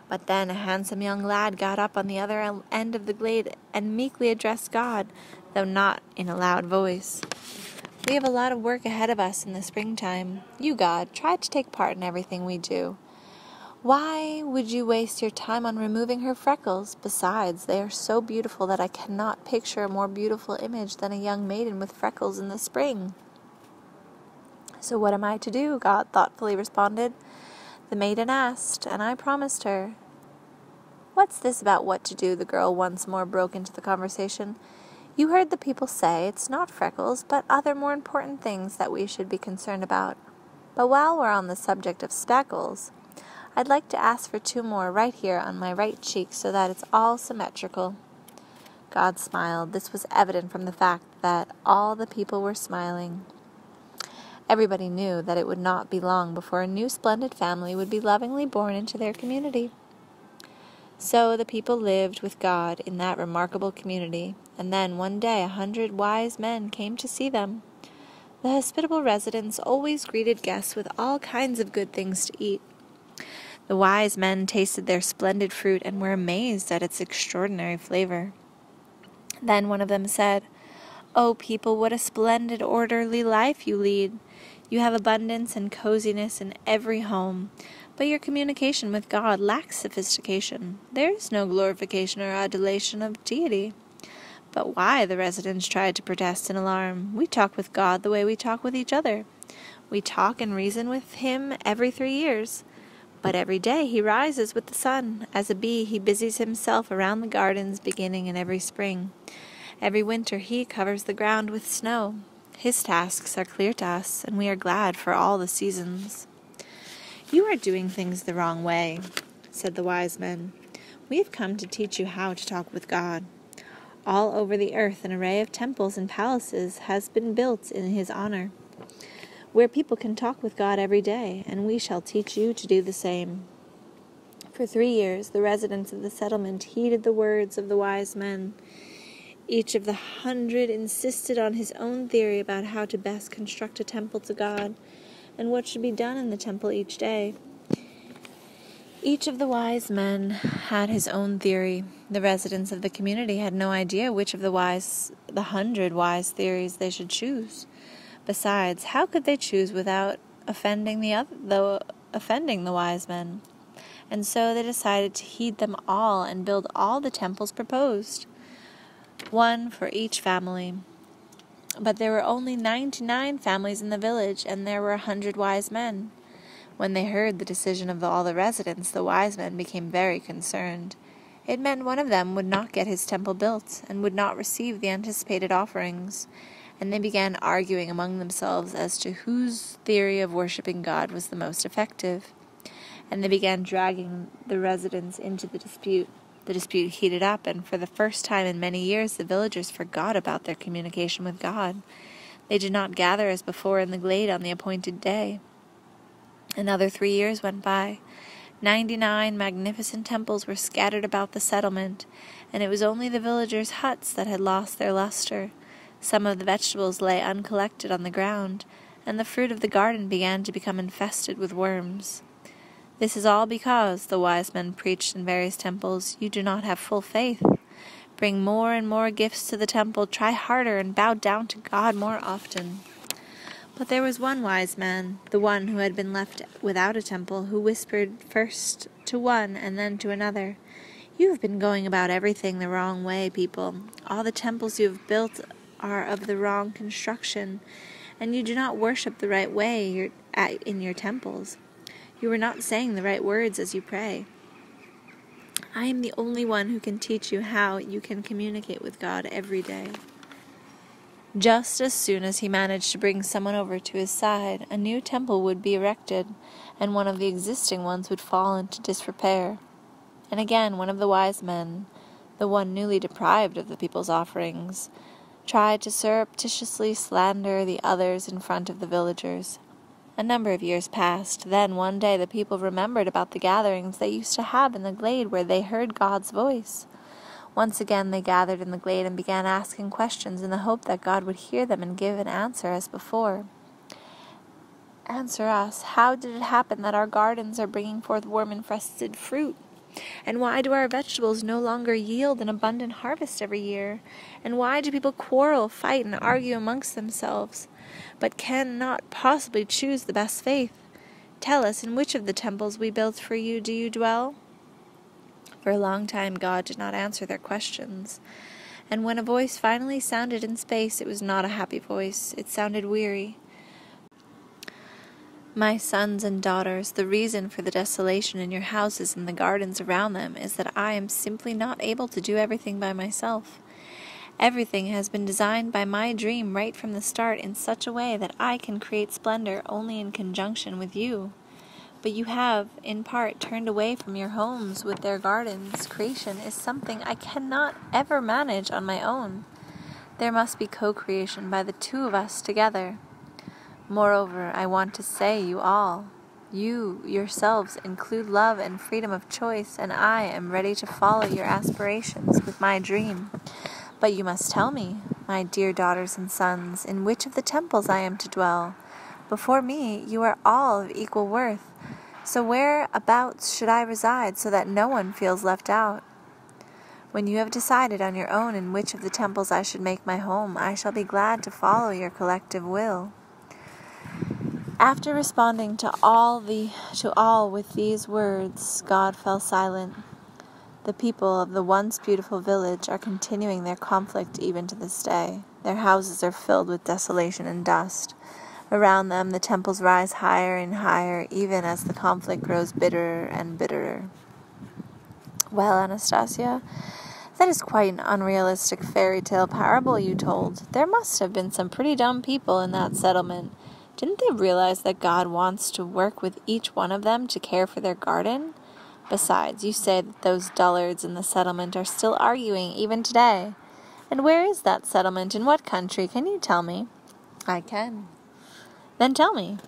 But then a handsome young lad got up on the other end of the glade and meekly addressed God, though not in a loud voice. We have a lot of work ahead of us in the springtime. You, God, try to take part in everything we do. Why would you waste your time on removing her freckles? Besides, they are so beautiful that I cannot picture a more beautiful image than a young maiden with freckles in the spring. So, what am I to do? God thoughtfully responded. The maiden asked, and I promised her. What's this about what to do? The girl once more broke into the conversation. You heard the people say it's not freckles, but other more important things that we should be concerned about. But while we're on the subject of speckles, I'd like to ask for two more right here on my right cheek so that it's all symmetrical. God smiled. This was evident from the fact that all the people were smiling. Everybody knew that it would not be long before a new splendid family would be lovingly born into their community. So the people lived with God in that remarkable community, and then one day a hundred wise men came to see them. The hospitable residents always greeted guests with all kinds of good things to eat. The wise men tasted their splendid fruit and were amazed at its extraordinary flavor. Then one of them said, O oh, people, what a splendid, orderly life you lead! You have abundance and coziness in every home. But your communication with God lacks sophistication. There is no glorification or adulation of deity. But why? The residents tried to protest in alarm. We talk with God the way we talk with each other. We talk and reason with Him every three years. But every day he rises with the sun. As a bee, he busies himself around the gardens beginning in every spring. Every winter he covers the ground with snow. His tasks are clear to us, and we are glad for all the seasons. You are doing things the wrong way, said the wise men. We have come to teach you how to talk with God. All over the earth, an array of temples and palaces has been built in his honor, where people can talk with God every day, and we shall teach you to do the same. For three years, the residents of the settlement heeded the words of the wise men. Each of the hundred insisted on his own theory about how to best construct a temple to God and what should be done in the temple each day. Each of the wise men had his own theory. The residents of the community had no idea which of the wise, the hundred wise theories they should choose. Besides, how could they choose without offending the other, the, offending the wise men? and so they decided to heed them all and build all the temples proposed, one for each family. But there were only ninety nine families in the village, and there were a hundred wise men. When they heard the decision of all the residents, the wise men became very concerned. It meant one of them would not get his temple built, and would not receive the anticipated offerings, and they began arguing among themselves as to whose theory of worshipping God was the most effective and they began dragging the residents into the dispute. The dispute heated up, and for the first time in many years, the villagers forgot about their communication with God. They did not gather as before in the glade on the appointed day. Another three years went by. Ninety nine magnificent temples were scattered about the settlement, and it was only the villagers' huts that had lost their luster. Some of the vegetables lay uncollected on the ground, and the fruit of the garden began to become infested with worms. This is all because, the wise men preached in various temples, you do not have full faith. Bring more and more gifts to the temple, try harder, and bow down to God more often. But there was one wise man, the one who had been left without a temple, who whispered first to one and then to another, You have been going about everything the wrong way, people. All the temples you have built are of the wrong construction, and you do not worship the right way in your temples. You are not saying the right words as you pray. I am the only one who can teach you how you can communicate with God every day. Just as soon as he managed to bring someone over to his side, a new temple would be erected, and one of the existing ones would fall into disrepair. And again, one of the wise men, the one newly deprived of the people's offerings, tried to surreptitiously slander the others in front of the villagers. A number of years passed. Then one day the people remembered about the gatherings they used to have in the glade where they heard God's voice. Once again they gathered in the glade and began asking questions in the hope that God would hear them and give an answer as before. Answer us. How did it happen that our gardens are bringing forth worm infested fruit? And why do our vegetables no longer yield an abundant harvest every year? And why do people quarrel, fight, and argue amongst themselves? but cannot possibly choose the best faith. Tell us, in which of the temples we built for you do you dwell? For a long time, God did not answer their questions. And when a voice finally sounded in space, it was not a happy voice. It sounded weary. My sons and daughters, the reason for the desolation in your houses and the gardens around them is that I am simply not able to do everything by myself. Everything has been designed by my dream right from the start in such a way that I can create splendor only in conjunction with you. But you have, in part, turned away from your homes with their gardens. Creation is something I cannot ever manage on my own. There must be co creation by the two of us together. Moreover, I want to say, you all, you yourselves include love and freedom of choice, and I am ready to follow your aspirations with my dream. But you must tell me, my dear daughters and sons, in which of the temples I am to dwell. Before me you are all of equal worth. So whereabouts should I reside so that no one feels left out? When you have decided on your own in which of the temples I should make my home, I shall be glad to follow your collective will. After responding to all the to all with these words, God fell silent. The people of the once beautiful village are continuing their conflict even to this day. Their houses are filled with desolation and dust. Around them, the temples rise higher and higher, even as the conflict grows bitterer and bitterer. Well, Anastasia, that is quite an unrealistic fairy tale parable you told. There must have been some pretty dumb people in that settlement. Didn't they realize that God wants to work with each one of them to care for their garden? Besides, you say that those dullards in the settlement are still arguing even today. And where is that settlement? In what country? Can you tell me? I can. Then tell me.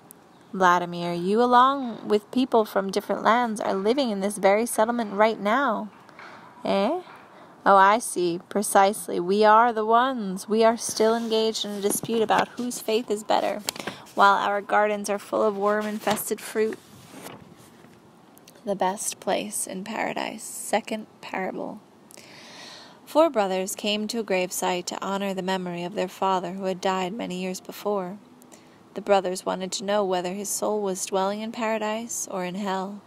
Vladimir, you, along with people from different lands, are living in this very settlement right now. Eh? Oh, I see. Precisely. We are the ones. We are still engaged in a dispute about whose faith is better, while our gardens are full of worm infested fruit. The best place in paradise. Second parable. Four brothers came to a gravesite to honor the memory of their father who had died many years before. The brothers wanted to know whether his soul was dwelling in paradise or in hell.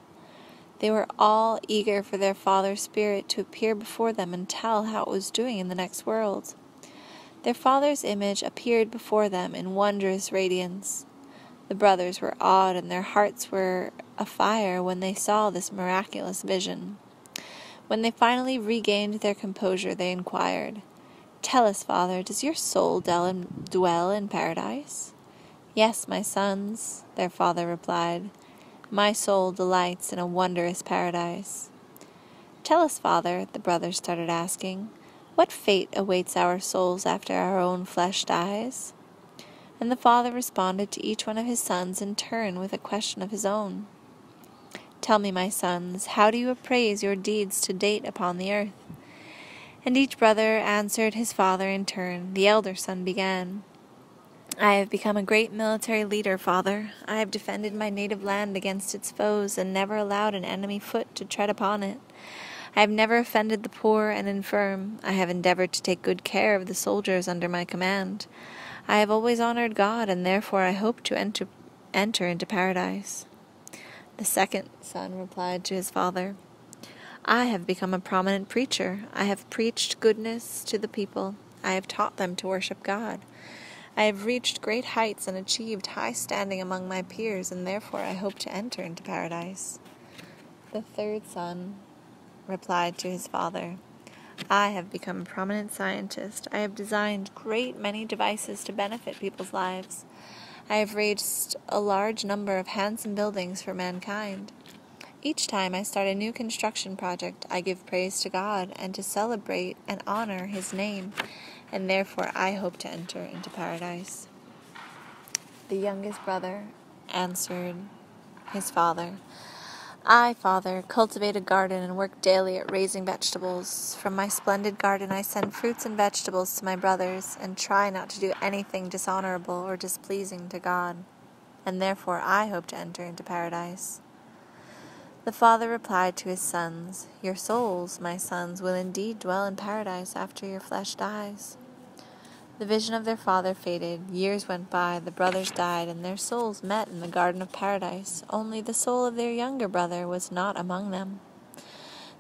They were all eager for their father's spirit to appear before them and tell how it was doing in the next world. Their father's image appeared before them in wondrous radiance. The brothers were awed and their hearts were afire when they saw this miraculous vision. When they finally regained their composure, they inquired, Tell us, father, does your soul dwell in paradise? Yes, my sons, their father replied. My soul delights in a wondrous paradise. Tell us, father, the brothers started asking, what fate awaits our souls after our own flesh dies? And the father responded to each one of his sons in turn with a question of his own. Tell me, my sons, how do you appraise your deeds to date upon the earth? And each brother answered his father in turn. The elder son began. I have become a great military leader, father. I have defended my native land against its foes and never allowed an enemy foot to tread upon it. I have never offended the poor and infirm. I have endeavored to take good care of the soldiers under my command. I have always honored God, and therefore I hope to enter, enter into paradise. The second son replied to his father, I have become a prominent preacher. I have preached goodness to the people. I have taught them to worship God. I have reached great heights and achieved high standing among my peers, and therefore I hope to enter into paradise. The third son replied to his father, I have become a prominent scientist. I have designed great many devices to benefit people's lives. I have raised a large number of handsome buildings for mankind. Each time I start a new construction project, I give praise to God and to celebrate and honor His name and therefore I hope to enter into paradise. The youngest brother answered his father, I, father, cultivate a garden and work daily at raising vegetables. From my splendid garden I send fruits and vegetables to my brothers, and try not to do anything dishonorable or displeasing to God, and therefore I hope to enter into paradise. The father replied to his sons, Your souls, my sons, will indeed dwell in paradise after your flesh dies. The vision of their father faded. Years went by, the brothers died, and their souls met in the Garden of Paradise. Only the soul of their younger brother was not among them.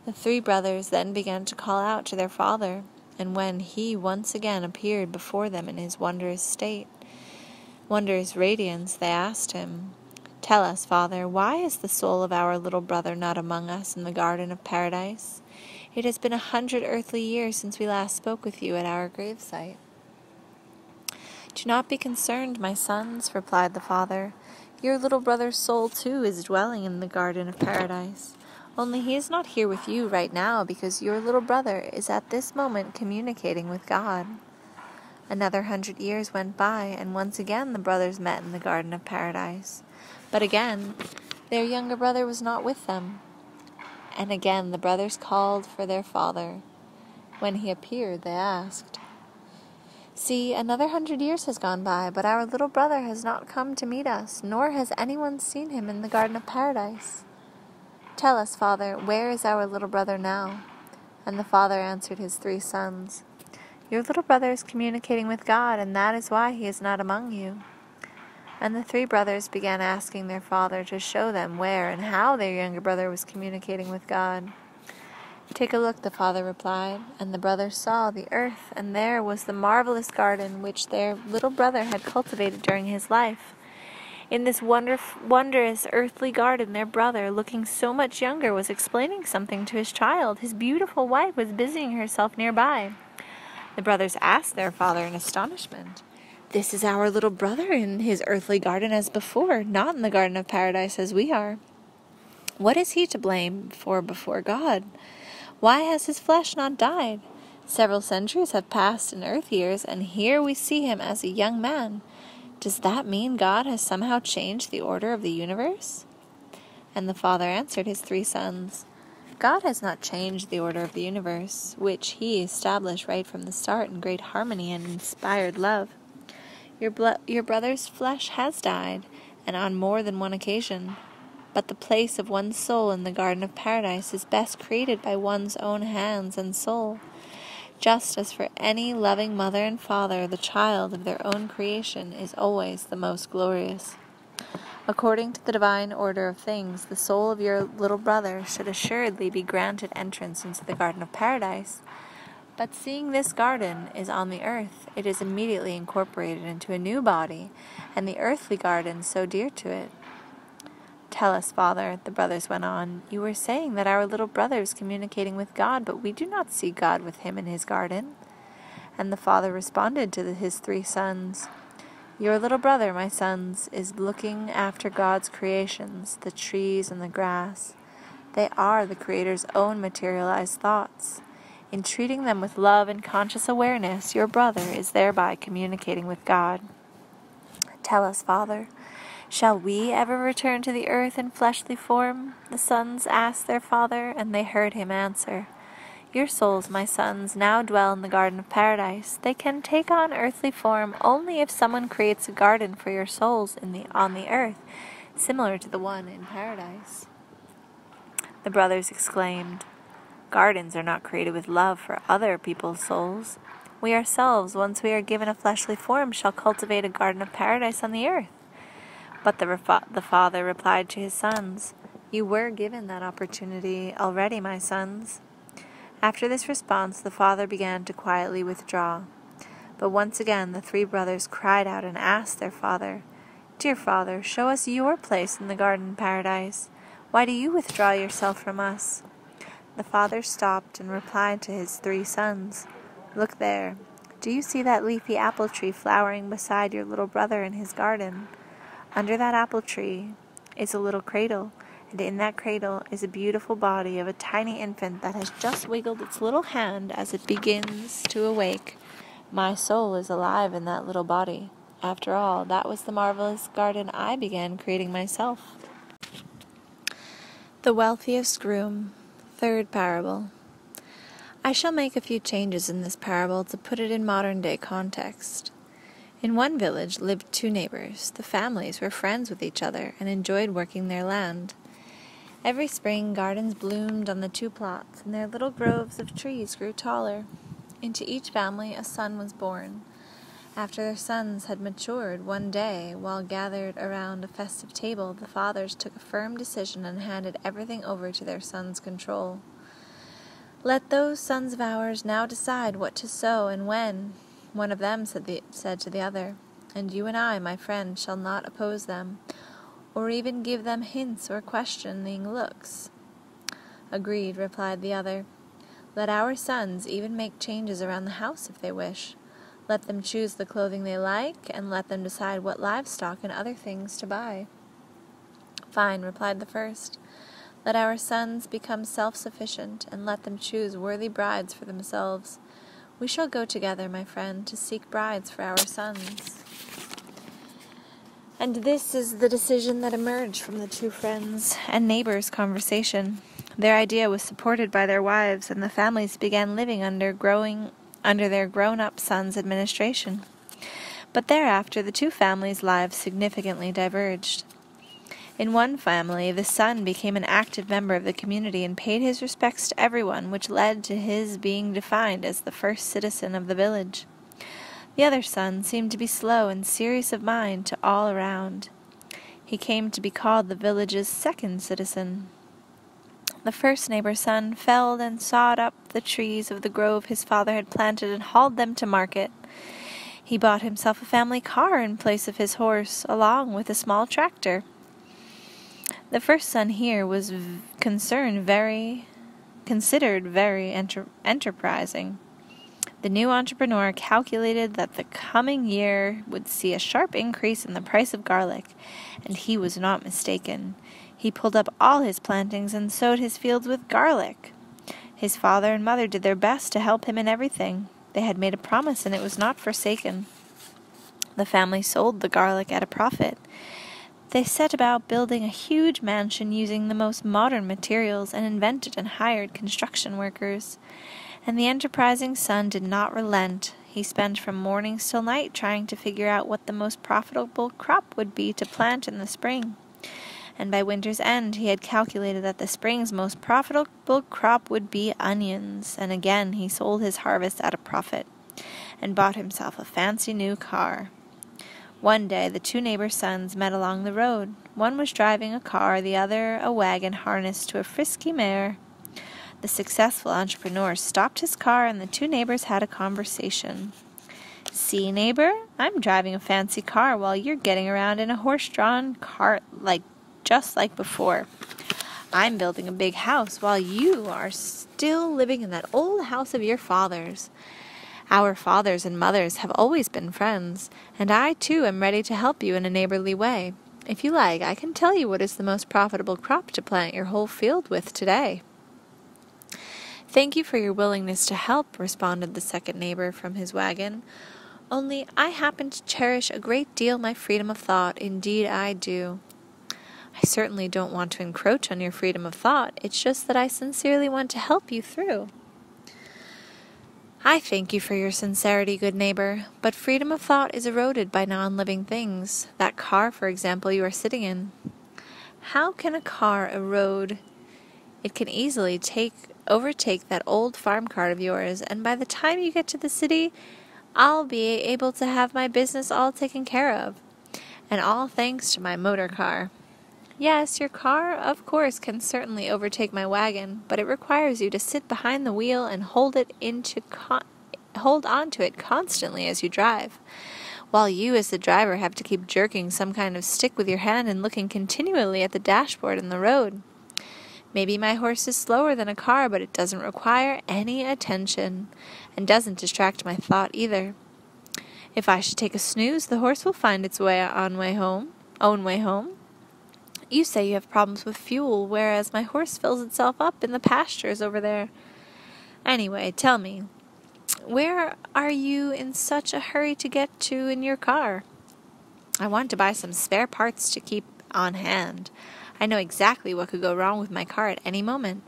The three brothers then began to call out to their father, and when he once again appeared before them in his wondrous state, wondrous radiance, they asked him, Tell us, Father, why is the soul of our little brother not among us in the Garden of Paradise? It has been a hundred earthly years since we last spoke with you at our gravesite. Do not be concerned, my sons, replied the father. Your little brother's soul, too, is dwelling in the garden of paradise. Only he is not here with you right now because your little brother is at this moment communicating with God. Another hundred years went by, and once again the brothers met in the garden of paradise. But again, their younger brother was not with them. And again the brothers called for their father. When he appeared, they asked, See, another hundred years has gone by, but our little brother has not come to meet us, nor has anyone seen him in the Garden of Paradise. Tell us, Father, where is our little brother now? And the father answered his three sons, Your little brother is communicating with God, and that is why he is not among you. And the three brothers began asking their father to show them where and how their younger brother was communicating with God. Take a look, the father replied, and the brothers saw the earth, and there was the marvelous garden which their little brother had cultivated during his life. In this wondrous earthly garden, their brother, looking so much younger, was explaining something to his child. His beautiful wife was busying herself nearby. The brothers asked their father in astonishment, This is our little brother in his earthly garden as before, not in the garden of paradise as we are. What is he to blame for before God? Why has his flesh not died? Several centuries have passed in earth years, and here we see him as a young man. Does that mean God has somehow changed the order of the universe? And the Father answered his three sons God has not changed the order of the universe, which He established right from the start in great harmony and inspired love. Your, blo- your brother's flesh has died, and on more than one occasion. But the place of one's soul in the Garden of Paradise is best created by one's own hands and soul. Just as for any loving mother and father, the child of their own creation is always the most glorious. According to the divine order of things, the soul of your little brother should assuredly be granted entrance into the Garden of Paradise. But seeing this garden is on the earth, it is immediately incorporated into a new body, and the earthly garden so dear to it. Tell us, Father, the brothers went on, you were saying that our little brother is communicating with God, but we do not see God with him in his garden. And the father responded to the, his three sons, Your little brother, my sons, is looking after God's creations, the trees and the grass. They are the Creator's own materialized thoughts. In treating them with love and conscious awareness, your brother is thereby communicating with God. Tell us, Father, Shall we ever return to the earth in fleshly form? The sons asked their father, and they heard him answer. Your souls, my sons, now dwell in the garden of paradise. They can take on earthly form only if someone creates a garden for your souls in the, on the earth, similar to the one in paradise. The brothers exclaimed, Gardens are not created with love for other people's souls. We ourselves, once we are given a fleshly form, shall cultivate a garden of paradise on the earth. But the, the father replied to his sons, You were given that opportunity already, my sons. After this response, the father began to quietly withdraw. But once again the three brothers cried out and asked their father, Dear father, show us your place in the garden paradise. Why do you withdraw yourself from us? The father stopped and replied to his three sons, Look there. Do you see that leafy apple tree flowering beside your little brother in his garden? Under that apple tree is a little cradle, and in that cradle is a beautiful body of a tiny infant that has just wiggled its little hand as it begins to awake. My soul is alive in that little body. After all, that was the marvelous garden I began creating myself. The Wealthiest Groom, Third Parable. I shall make a few changes in this parable to put it in modern day context. In one village lived two neighbors. The families were friends with each other and enjoyed working their land. Every spring, gardens bloomed on the two plots, and their little groves of trees grew taller. Into each family a son was born. After their sons had matured, one day, while gathered around a festive table, the fathers took a firm decision and handed everything over to their sons' control. Let those sons of ours now decide what to sow and when, one of them said, the, said to the other, And you and I, my friend, shall not oppose them, or even give them hints or questioning looks. Agreed, replied the other. Let our sons even make changes around the house if they wish. Let them choose the clothing they like, and let them decide what livestock and other things to buy. Fine, replied the first. Let our sons become self sufficient, and let them choose worthy brides for themselves. We shall go together, my friend, to seek brides for our sons. And this is the decision that emerged from the two friends and neighbors' conversation. Their idea was supported by their wives, and the families began living under growing under their grown-up sons' administration. But thereafter the two families' lives significantly diverged. In one family, the son became an active member of the community and paid his respects to everyone, which led to his being defined as the first citizen of the village. The other son seemed to be slow and serious of mind to all around. He came to be called the village's second citizen. The first neighbor's son felled and sawed up the trees of the grove his father had planted and hauled them to market. He bought himself a family car in place of his horse, along with a small tractor. The first son here was concerned very considered very enter- enterprising. The new entrepreneur calculated that the coming year would see a sharp increase in the price of garlic, and he was not mistaken. He pulled up all his plantings and sowed his fields with garlic. His father and mother did their best to help him in everything. They had made a promise, and it was not forsaken. The family sold the garlic at a profit. They set about building a huge mansion using the most modern materials and invented and hired construction workers. And the enterprising son did not relent. He spent from mornings till night trying to figure out what the most profitable crop would be to plant in the spring. And by winter's end, he had calculated that the spring's most profitable crop would be onions, and again he sold his harvest at a profit and bought himself a fancy new car. One day the two neighbors' sons met along the road. One was driving a car, the other a wagon harnessed to a frisky mare. The successful entrepreneur stopped his car and the two neighbors had a conversation. See, neighbor, I'm driving a fancy car while you're getting around in a horse drawn cart like just like before. I'm building a big house while you are still living in that old house of your father's. Our fathers and mothers have always been friends, and I too am ready to help you in a neighborly way. If you like, I can tell you what is the most profitable crop to plant your whole field with today. Thank you for your willingness to help, responded the second neighbor from his wagon. Only I happen to cherish a great deal my freedom of thought. Indeed, I do. I certainly don't want to encroach on your freedom of thought. It's just that I sincerely want to help you through. I thank you for your sincerity, good neighbor, but freedom of thought is eroded by non living things. That car, for example, you are sitting in. How can a car erode? It can easily take overtake that old farm cart of yours, and by the time you get to the city, I'll be able to have my business all taken care of. And all thanks to my motor car. Yes, your car, of course, can certainly overtake my wagon, but it requires you to sit behind the wheel and hold it into con- hold on to it constantly as you drive, while you as the driver have to keep jerking some kind of stick with your hand and looking continually at the dashboard and the road. Maybe my horse is slower than a car, but it doesn't require any attention and doesn't distract my thought either. If I should take a snooze, the horse will find its way on way home, own way home. You say you have problems with fuel, whereas my horse fills itself up in the pastures over there. Anyway, tell me, where are you in such a hurry to get to in your car? I want to buy some spare parts to keep on hand. I know exactly what could go wrong with my car at any moment.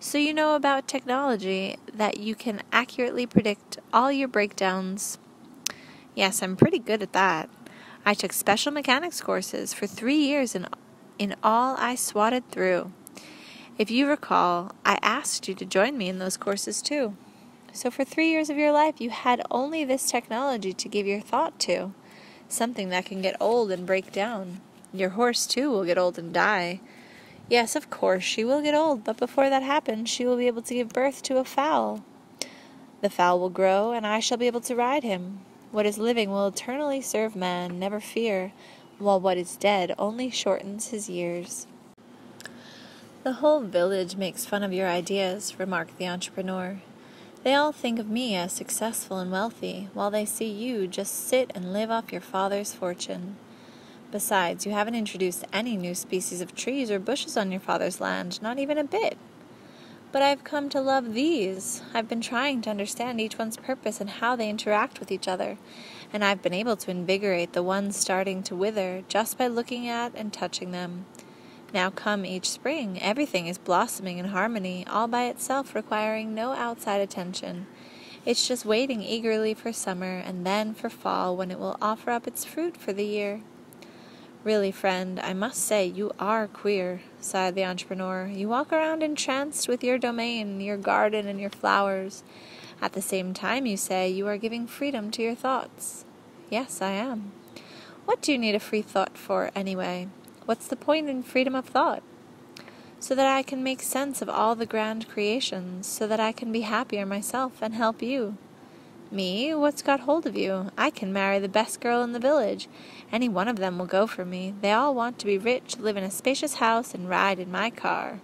So you know about technology that you can accurately predict all your breakdowns. Yes, I'm pretty good at that. I took special mechanics courses for three years in in all I swatted through. If you recall, I asked you to join me in those courses too. So for three years of your life, you had only this technology to give your thought to, something that can get old and break down. Your horse, too, will get old and die. Yes, of course, she will get old, but before that happens, she will be able to give birth to a foal. The foal will grow, and I shall be able to ride him. What is living will eternally serve man, never fear while what is dead only shortens his years. The whole village makes fun of your ideas, remarked the entrepreneur. They all think of me as successful and wealthy, while they see you just sit and live off your father's fortune. Besides, you haven't introduced any new species of trees or bushes on your father's land, not even a bit. But I've come to love these. I've been trying to understand each one's purpose and how they interact with each other, and I've been able to invigorate the ones starting to wither just by looking at and touching them. Now, come each spring, everything is blossoming in harmony, all by itself, requiring no outside attention. It's just waiting eagerly for summer and then for fall when it will offer up its fruit for the year. Really, friend, I must say you are queer, sighed the entrepreneur. You walk around entranced with your domain, your garden, and your flowers. At the same time, you say you are giving freedom to your thoughts. Yes, I am. What do you need a free thought for, anyway? What's the point in freedom of thought? So that I can make sense of all the grand creations, so that I can be happier myself and help you. Me? What's got hold of you? I can marry the best girl in the village. Any one of them will go for me. They all want to be rich, live in a spacious house, and ride in my car.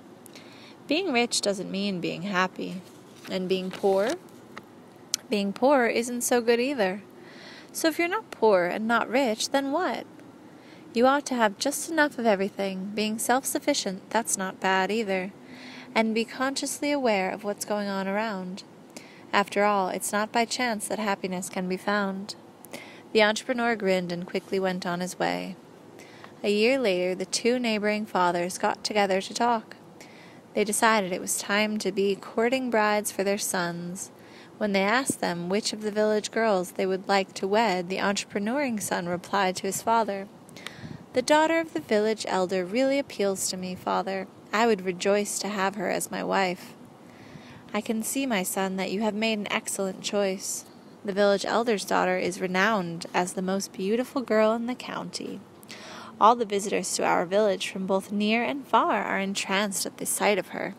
Being rich doesn't mean being happy. And being poor being poor isn't so good either. So if you're not poor and not rich, then what? You ought to have just enough of everything. Being self sufficient, that's not bad either. And be consciously aware of what's going on around. After all, it's not by chance that happiness can be found. The entrepreneur grinned and quickly went on his way. A year later, the two neighboring fathers got together to talk. They decided it was time to be courting brides for their sons. When they asked them which of the village girls they would like to wed, the entrepreneuring son replied to his father, The daughter of the village elder really appeals to me, father. I would rejoice to have her as my wife. I can see, my son, that you have made an excellent choice. The village elder's daughter is renowned as the most beautiful girl in the county. All the visitors to our village from both near and far are entranced at the sight of her.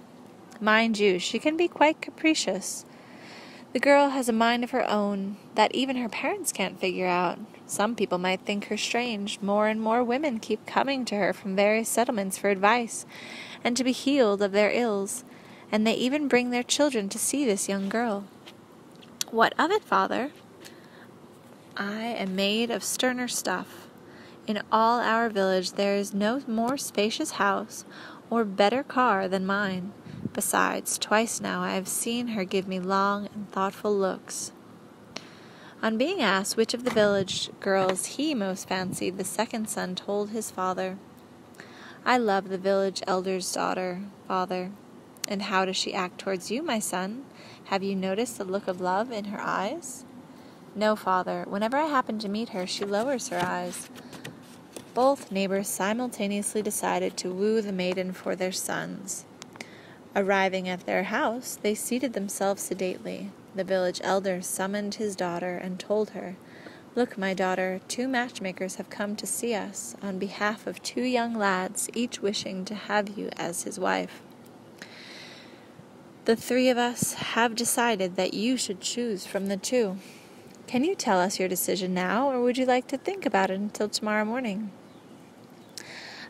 Mind you, she can be quite capricious. The girl has a mind of her own that even her parents can't figure out. Some people might think her strange. More and more women keep coming to her from various settlements for advice and to be healed of their ills, and they even bring their children to see this young girl. What of it, father? I am made of sterner stuff. In all our village there is no more spacious house or better car than mine. Besides, twice now I have seen her give me long and thoughtful looks. On being asked which of the village girls he most fancied, the second son told his father, I love the village elder's daughter, father. And how does she act towards you, my son? Have you noticed the look of love in her eyes? No, father. Whenever I happen to meet her, she lowers her eyes. Both neighbors simultaneously decided to woo the maiden for their sons. Arriving at their house, they seated themselves sedately. The village elder summoned his daughter and told her, Look, my daughter, two matchmakers have come to see us on behalf of two young lads, each wishing to have you as his wife. The three of us have decided that you should choose from the two. Can you tell us your decision now, or would you like to think about it until tomorrow morning?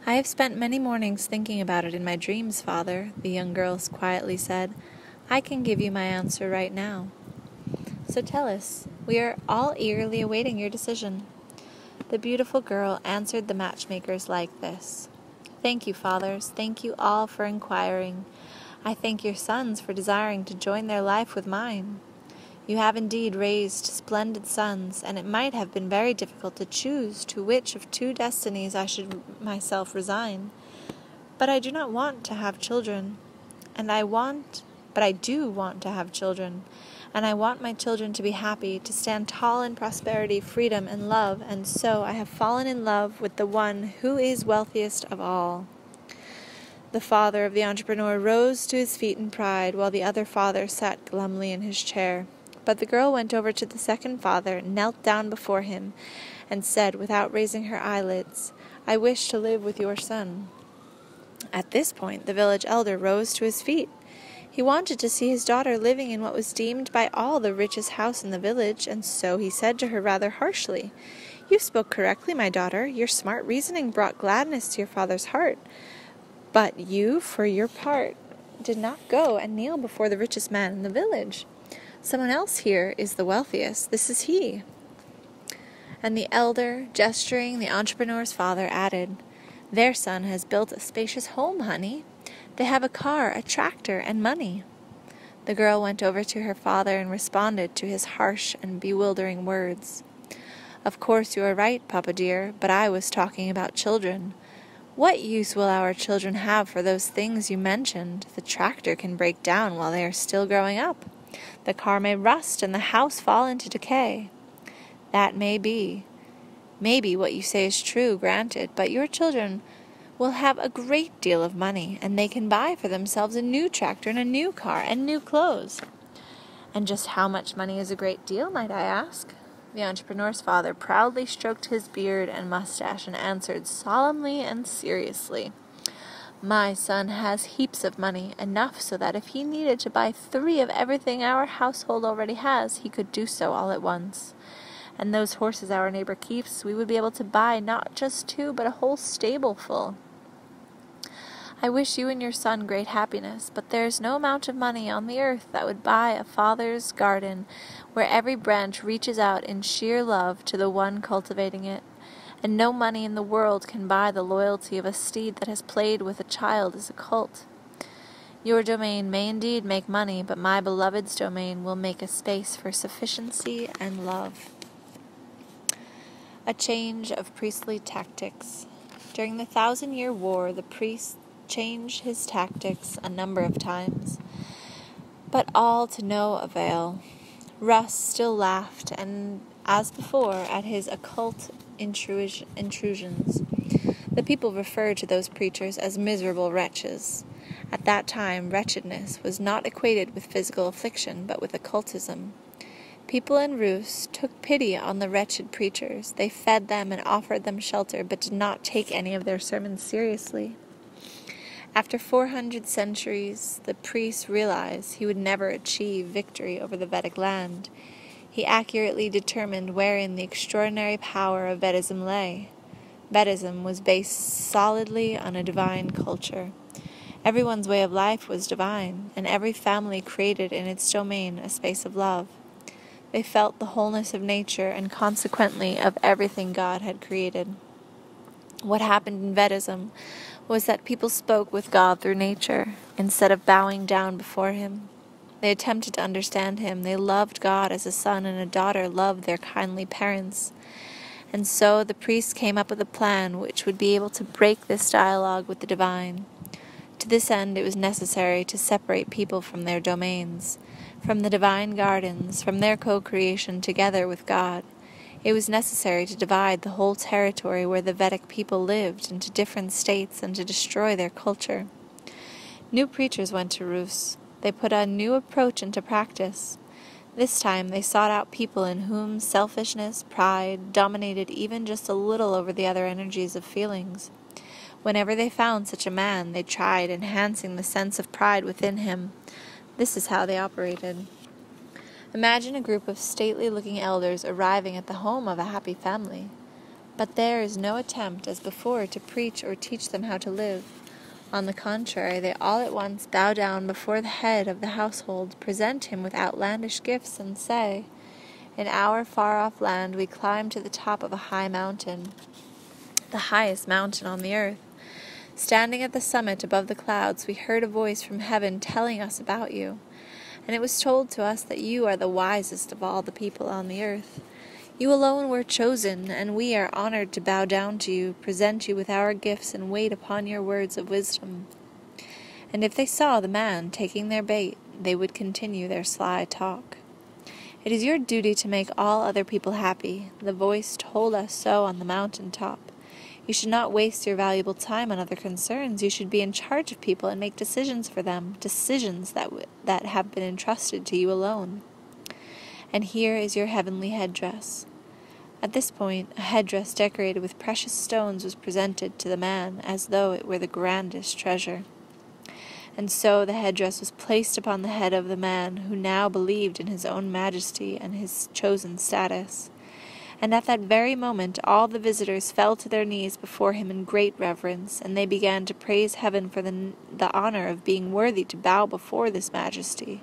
I have spent many mornings thinking about it in my dreams, father, the young girl quietly said. I can give you my answer right now. So tell us. We are all eagerly awaiting your decision. The beautiful girl answered the matchmakers like this Thank you, fathers. Thank you all for inquiring. I thank your sons for desiring to join their life with mine. You have indeed raised splendid sons, and it might have been very difficult to choose to which of two destinies I should myself resign. But I do not want to have children, and I want, but I do want to have children, and I want my children to be happy, to stand tall in prosperity, freedom, and love, and so I have fallen in love with the one who is wealthiest of all. The father of the entrepreneur rose to his feet in pride, while the other father sat glumly in his chair. But the girl went over to the second father, knelt down before him, and said, without raising her eyelids, I wish to live with your son. At this point, the village elder rose to his feet. He wanted to see his daughter living in what was deemed by all the richest house in the village, and so he said to her rather harshly, You spoke correctly, my daughter. Your smart reasoning brought gladness to your father's heart. But you, for your part, did not go and kneel before the richest man in the village. Someone else here is the wealthiest. This is he. And the elder, gesturing the entrepreneur's father, added, Their son has built a spacious home, honey. They have a car, a tractor, and money. The girl went over to her father and responded to his harsh and bewildering words. Of course you are right, Papa dear, but I was talking about children. What use will our children have for those things you mentioned? The tractor can break down while they are still growing up. The car may rust and the house fall into decay. That may be. Maybe what you say is true, granted, but your children will have a great deal of money, and they can buy for themselves a new tractor and a new car and new clothes. And just how much money is a great deal, might I ask? The entrepreneur's father proudly stroked his beard and mustache and answered solemnly and seriously. My son has heaps of money, enough so that if he needed to buy three of everything our household already has, he could do so all at once. And those horses our neighbor keeps, we would be able to buy not just two, but a whole stable full. I wish you and your son great happiness, but there is no amount of money on the earth that would buy a father's garden where every branch reaches out in sheer love to the one cultivating it, and no money in the world can buy the loyalty of a steed that has played with a child as a colt. Your domain may indeed make money, but my beloved's domain will make a space for sufficiency and love. A change of priestly tactics. During the Thousand Year War, the priest changed his tactics a number of times, but all to no avail. Rus still laughed, and as before, at his occult intrusions. The people referred to those preachers as miserable wretches. At that time, wretchedness was not equated with physical affliction, but with occultism. People in Rus took pity on the wretched preachers. They fed them and offered them shelter, but did not take any of their sermons seriously. After 400 centuries, the priest realized he would never achieve victory over the Vedic land. He accurately determined wherein the extraordinary power of Vedism lay. Vedism was based solidly on a divine culture. Everyone's way of life was divine, and every family created in its domain a space of love. They felt the wholeness of nature and consequently of everything God had created. What happened in Vedism was that people spoke with God through nature instead of bowing down before Him. They attempted to understand Him. They loved God as a son and a daughter loved their kindly parents. And so the priests came up with a plan which would be able to break this dialogue with the divine. To this end, it was necessary to separate people from their domains, from the divine gardens, from their co creation together with God. It was necessary to divide the whole territory where the Vedic people lived into different states and to destroy their culture. New preachers went to Rus. They put a new approach into practice. This time they sought out people in whom selfishness, pride, dominated even just a little over the other energies of feelings. Whenever they found such a man, they tried enhancing the sense of pride within him. This is how they operated. Imagine a group of stately looking elders arriving at the home of a happy family. But there is no attempt, as before, to preach or teach them how to live. On the contrary, they all at once bow down before the head of the household, present him with outlandish gifts, and say, In our far off land we climbed to the top of a high mountain, the highest mountain on the earth. Standing at the summit above the clouds, we heard a voice from heaven telling us about you. And it was told to us that you are the wisest of all the people on the earth. You alone were chosen, and we are honored to bow down to you, present you with our gifts, and wait upon your words of wisdom. And if they saw the man taking their bait, they would continue their sly talk. It is your duty to make all other people happy. The voice told us so on the mountain top. You should not waste your valuable time on other concerns. You should be in charge of people and make decisions for them, decisions that, w- that have been entrusted to you alone and here is your heavenly headdress. At this point, a headdress decorated with precious stones was presented to the man as though it were the grandest treasure. And so the headdress was placed upon the head of the man who now believed in his own majesty and his chosen status. And at that very moment all the visitors fell to their knees before him in great reverence, and they began to praise heaven for the, the honor of being worthy to bow before this majesty.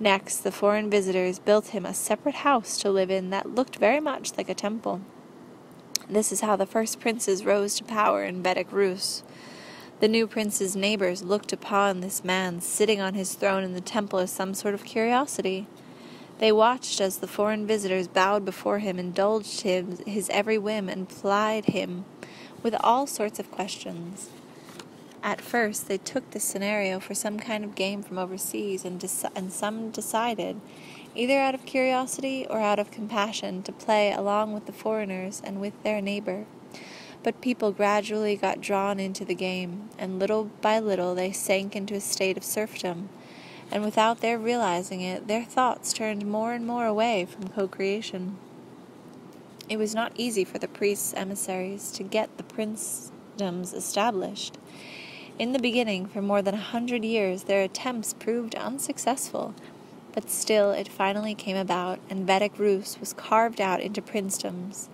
Next, the foreign visitors built him a separate house to live in that looked very much like a temple. This is how the first princes rose to power in Vedic Rus. The new prince's neighbors looked upon this man sitting on his throne in the temple as some sort of curiosity. They watched as the foreign visitors bowed before him, indulged him his every whim, and plied him with all sorts of questions. At first, they took this scenario for some kind of game from overseas, and, and some decided, either out of curiosity or out of compassion, to play along with the foreigners and with their neighbor. But people gradually got drawn into the game, and little by little they sank into a state of serfdom. And without their realizing it, their thoughts turned more and more away from co creation. It was not easy for the priests' emissaries to get the princedoms established. In the beginning, for more than a hundred years, their attempts proved unsuccessful, but still it finally came about, and Vedic Rus was carved out into princedoms.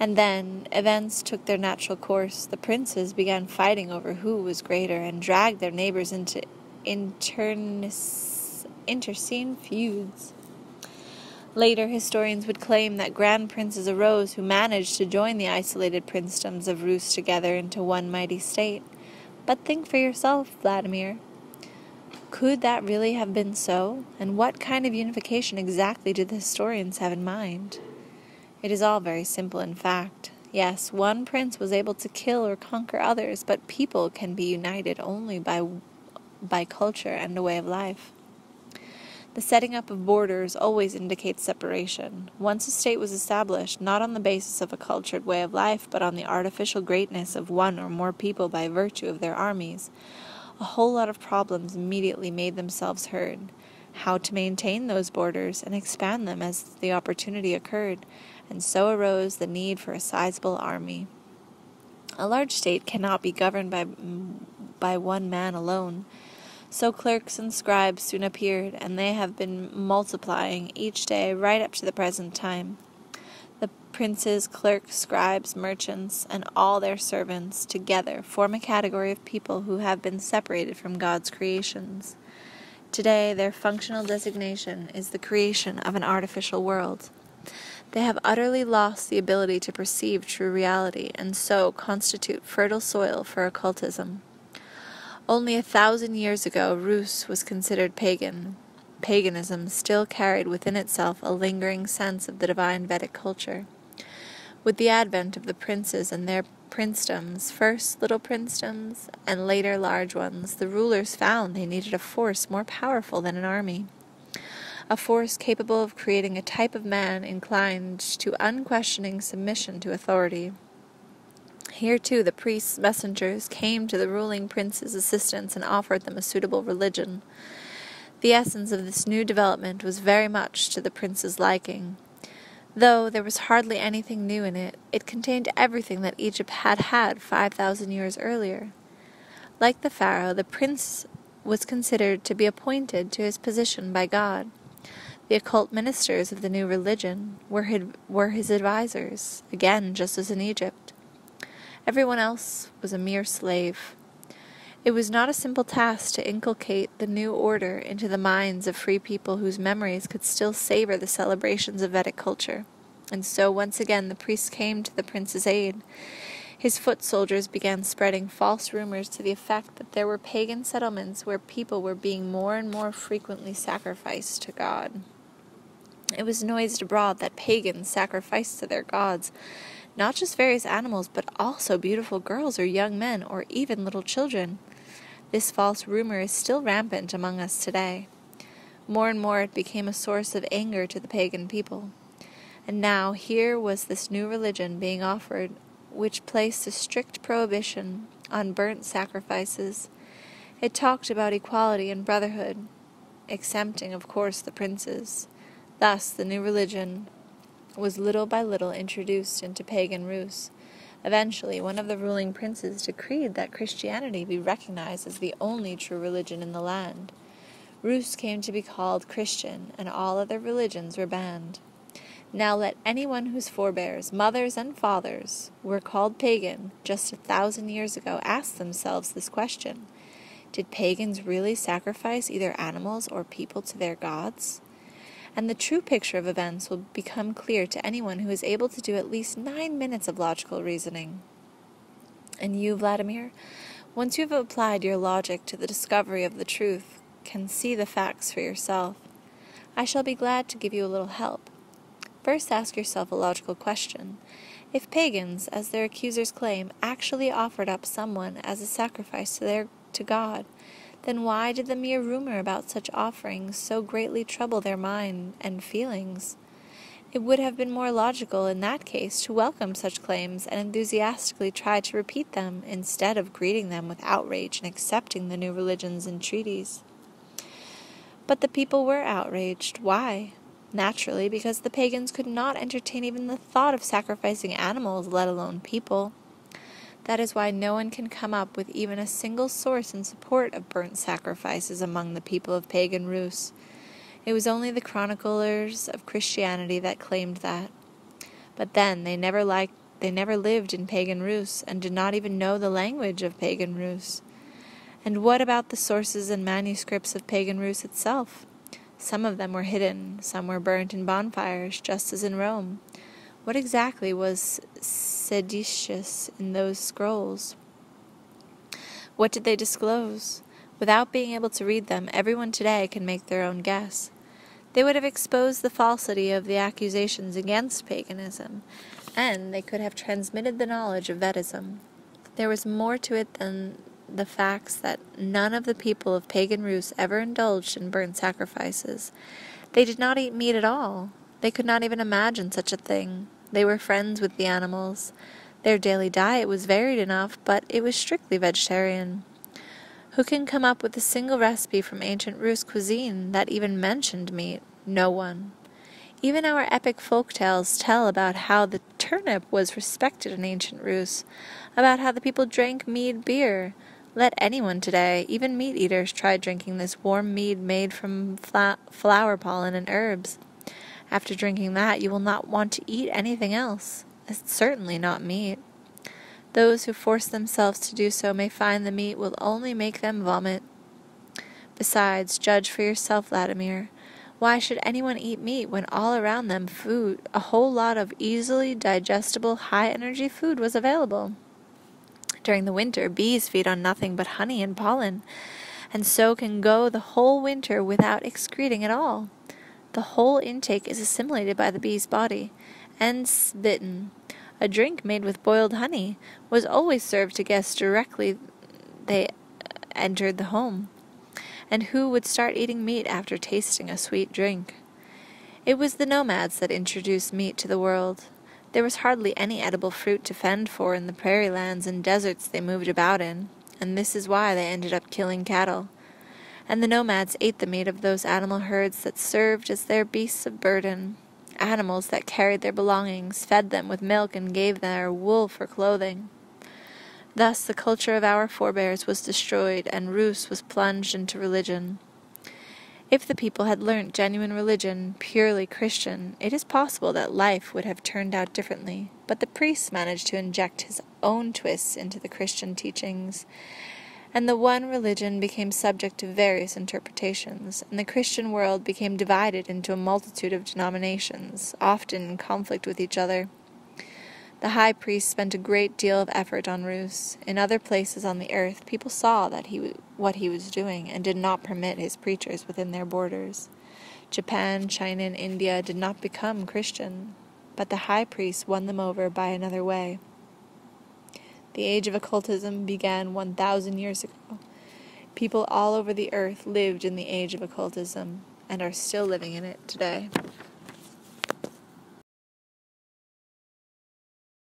And then events took their natural course. The princes began fighting over who was greater and dragged their neighbors into internecine feuds. Later, historians would claim that grand princes arose who managed to join the isolated princedoms of Rus together into one mighty state. But think for yourself, Vladimir. Could that really have been so? And what kind of unification exactly did the historians have in mind? It is all very simple in fact. Yes, one prince was able to kill or conquer others, but people can be united only by, by culture and a way of life. The setting up of borders always indicates separation. Once a state was established, not on the basis of a cultured way of life, but on the artificial greatness of one or more people by virtue of their armies, a whole lot of problems immediately made themselves heard. How to maintain those borders and expand them as the opportunity occurred, and so arose the need for a sizable army. A large state cannot be governed by, by one man alone. So clerks and scribes soon appeared, and they have been multiplying each day right up to the present time. The princes, clerks, scribes, merchants, and all their servants together form a category of people who have been separated from God's creations. Today, their functional designation is the creation of an artificial world. They have utterly lost the ability to perceive true reality, and so constitute fertile soil for occultism. Only a thousand years ago, Rus was considered pagan. Paganism still carried within itself a lingering sense of the divine Vedic culture. With the advent of the princes and their princedoms, first little princedoms and later large ones, the rulers found they needed a force more powerful than an army. A force capable of creating a type of man inclined to unquestioning submission to authority. Here, too, the priests' messengers came to the ruling prince's assistance and offered them a suitable religion. The essence of this new development was very much to the prince's liking. Though there was hardly anything new in it, it contained everything that Egypt had had five thousand years earlier. Like the Pharaoh, the prince was considered to be appointed to his position by God. The occult ministers of the new religion were his, were his advisers, again, just as in Egypt. Everyone else was a mere slave. It was not a simple task to inculcate the new order into the minds of free people whose memories could still savor the celebrations of Vedic culture. And so once again the priest came to the prince's aid. His foot soldiers began spreading false rumors to the effect that there were pagan settlements where people were being more and more frequently sacrificed to God. It was noised abroad that pagans sacrificed to their gods not just various animals, but also beautiful girls or young men or even little children. This false rumor is still rampant among us today. More and more it became a source of anger to the pagan people. And now here was this new religion being offered, which placed a strict prohibition on burnt sacrifices. It talked about equality and brotherhood, exempting, of course, the princes. Thus, the new religion was little by little introduced into pagan Rus. Eventually, one of the ruling princes decreed that Christianity be recognized as the only true religion in the land. Rus came to be called Christian, and all other religions were banned. Now let anyone whose forebears, mothers and fathers, were called pagan just a thousand years ago ask themselves this question Did pagans really sacrifice either animals or people to their gods? And the true picture of events will become clear to anyone who is able to do at least nine minutes of logical reasoning. And you, Vladimir, once you have applied your logic to the discovery of the truth, can see the facts for yourself. I shall be glad to give you a little help. First, ask yourself a logical question. If pagans, as their accusers claim, actually offered up someone as a sacrifice to their to God, then why did the mere rumor about such offerings so greatly trouble their mind and feelings? It would have been more logical in that case to welcome such claims and enthusiastically try to repeat them instead of greeting them with outrage and accepting the new religion's entreaties. But the people were outraged. Why? Naturally, because the pagans could not entertain even the thought of sacrificing animals, let alone people. That is why no one can come up with even a single source in support of burnt sacrifices among the people of pagan Rus. It was only the chroniclers of Christianity that claimed that. But then they never liked they never lived in pagan Rus and did not even know the language of pagan Rus. And what about the sources and manuscripts of pagan Rus itself? Some of them were hidden, some were burnt in bonfires, just as in Rome. What exactly was seditious in those scrolls? What did they disclose? Without being able to read them, everyone today can make their own guess. They would have exposed the falsity of the accusations against paganism, and they could have transmitted the knowledge of Vedism. There was more to it than the facts that none of the people of pagan Rus ever indulged in burnt sacrifices. They did not eat meat at all. They could not even imagine such a thing. They were friends with the animals. Their daily diet was varied enough, but it was strictly vegetarian. Who can come up with a single recipe from ancient Rus cuisine that even mentioned meat? No one. Even our epic folk tales tell about how the turnip was respected in ancient Rus, about how the people drank mead beer, let anyone today, even meat eaters, try drinking this warm mead made from flower pollen and herbs. After drinking that, you will not want to eat anything else. It's certainly not meat. Those who force themselves to do so may find the meat will only make them vomit. Besides, judge for yourself, Vladimir. Why should anyone eat meat when all around them food, a whole lot of easily digestible, high energy food was available? During the winter, bees feed on nothing but honey and pollen, and so can go the whole winter without excreting at all. The whole intake is assimilated by the bee's body, and sbiten. A drink made with boiled honey was always served to guests directly they entered the home. And who would start eating meat after tasting a sweet drink? It was the nomads that introduced meat to the world. There was hardly any edible fruit to fend for in the prairie lands and deserts they moved about in, and this is why they ended up killing cattle. And the nomads ate the meat of those animal herds that served as their beasts of burden, animals that carried their belongings, fed them with milk, and gave their wool for clothing. Thus the culture of our forebears was destroyed, and Rus was plunged into religion. If the people had learnt genuine religion, purely Christian, it is possible that life would have turned out differently, but the priests managed to inject his own twists into the Christian teachings, and the one religion became subject to various interpretations, and the Christian world became divided into a multitude of denominations, often in conflict with each other. The high priest spent a great deal of effort on Rus. In other places on the earth, people saw that he what he was doing and did not permit his preachers within their borders. Japan, China, and India did not become Christian, but the high priest won them over by another way. The age of occultism began 1,000 years ago. People all over the earth lived in the age of occultism and are still living in it today.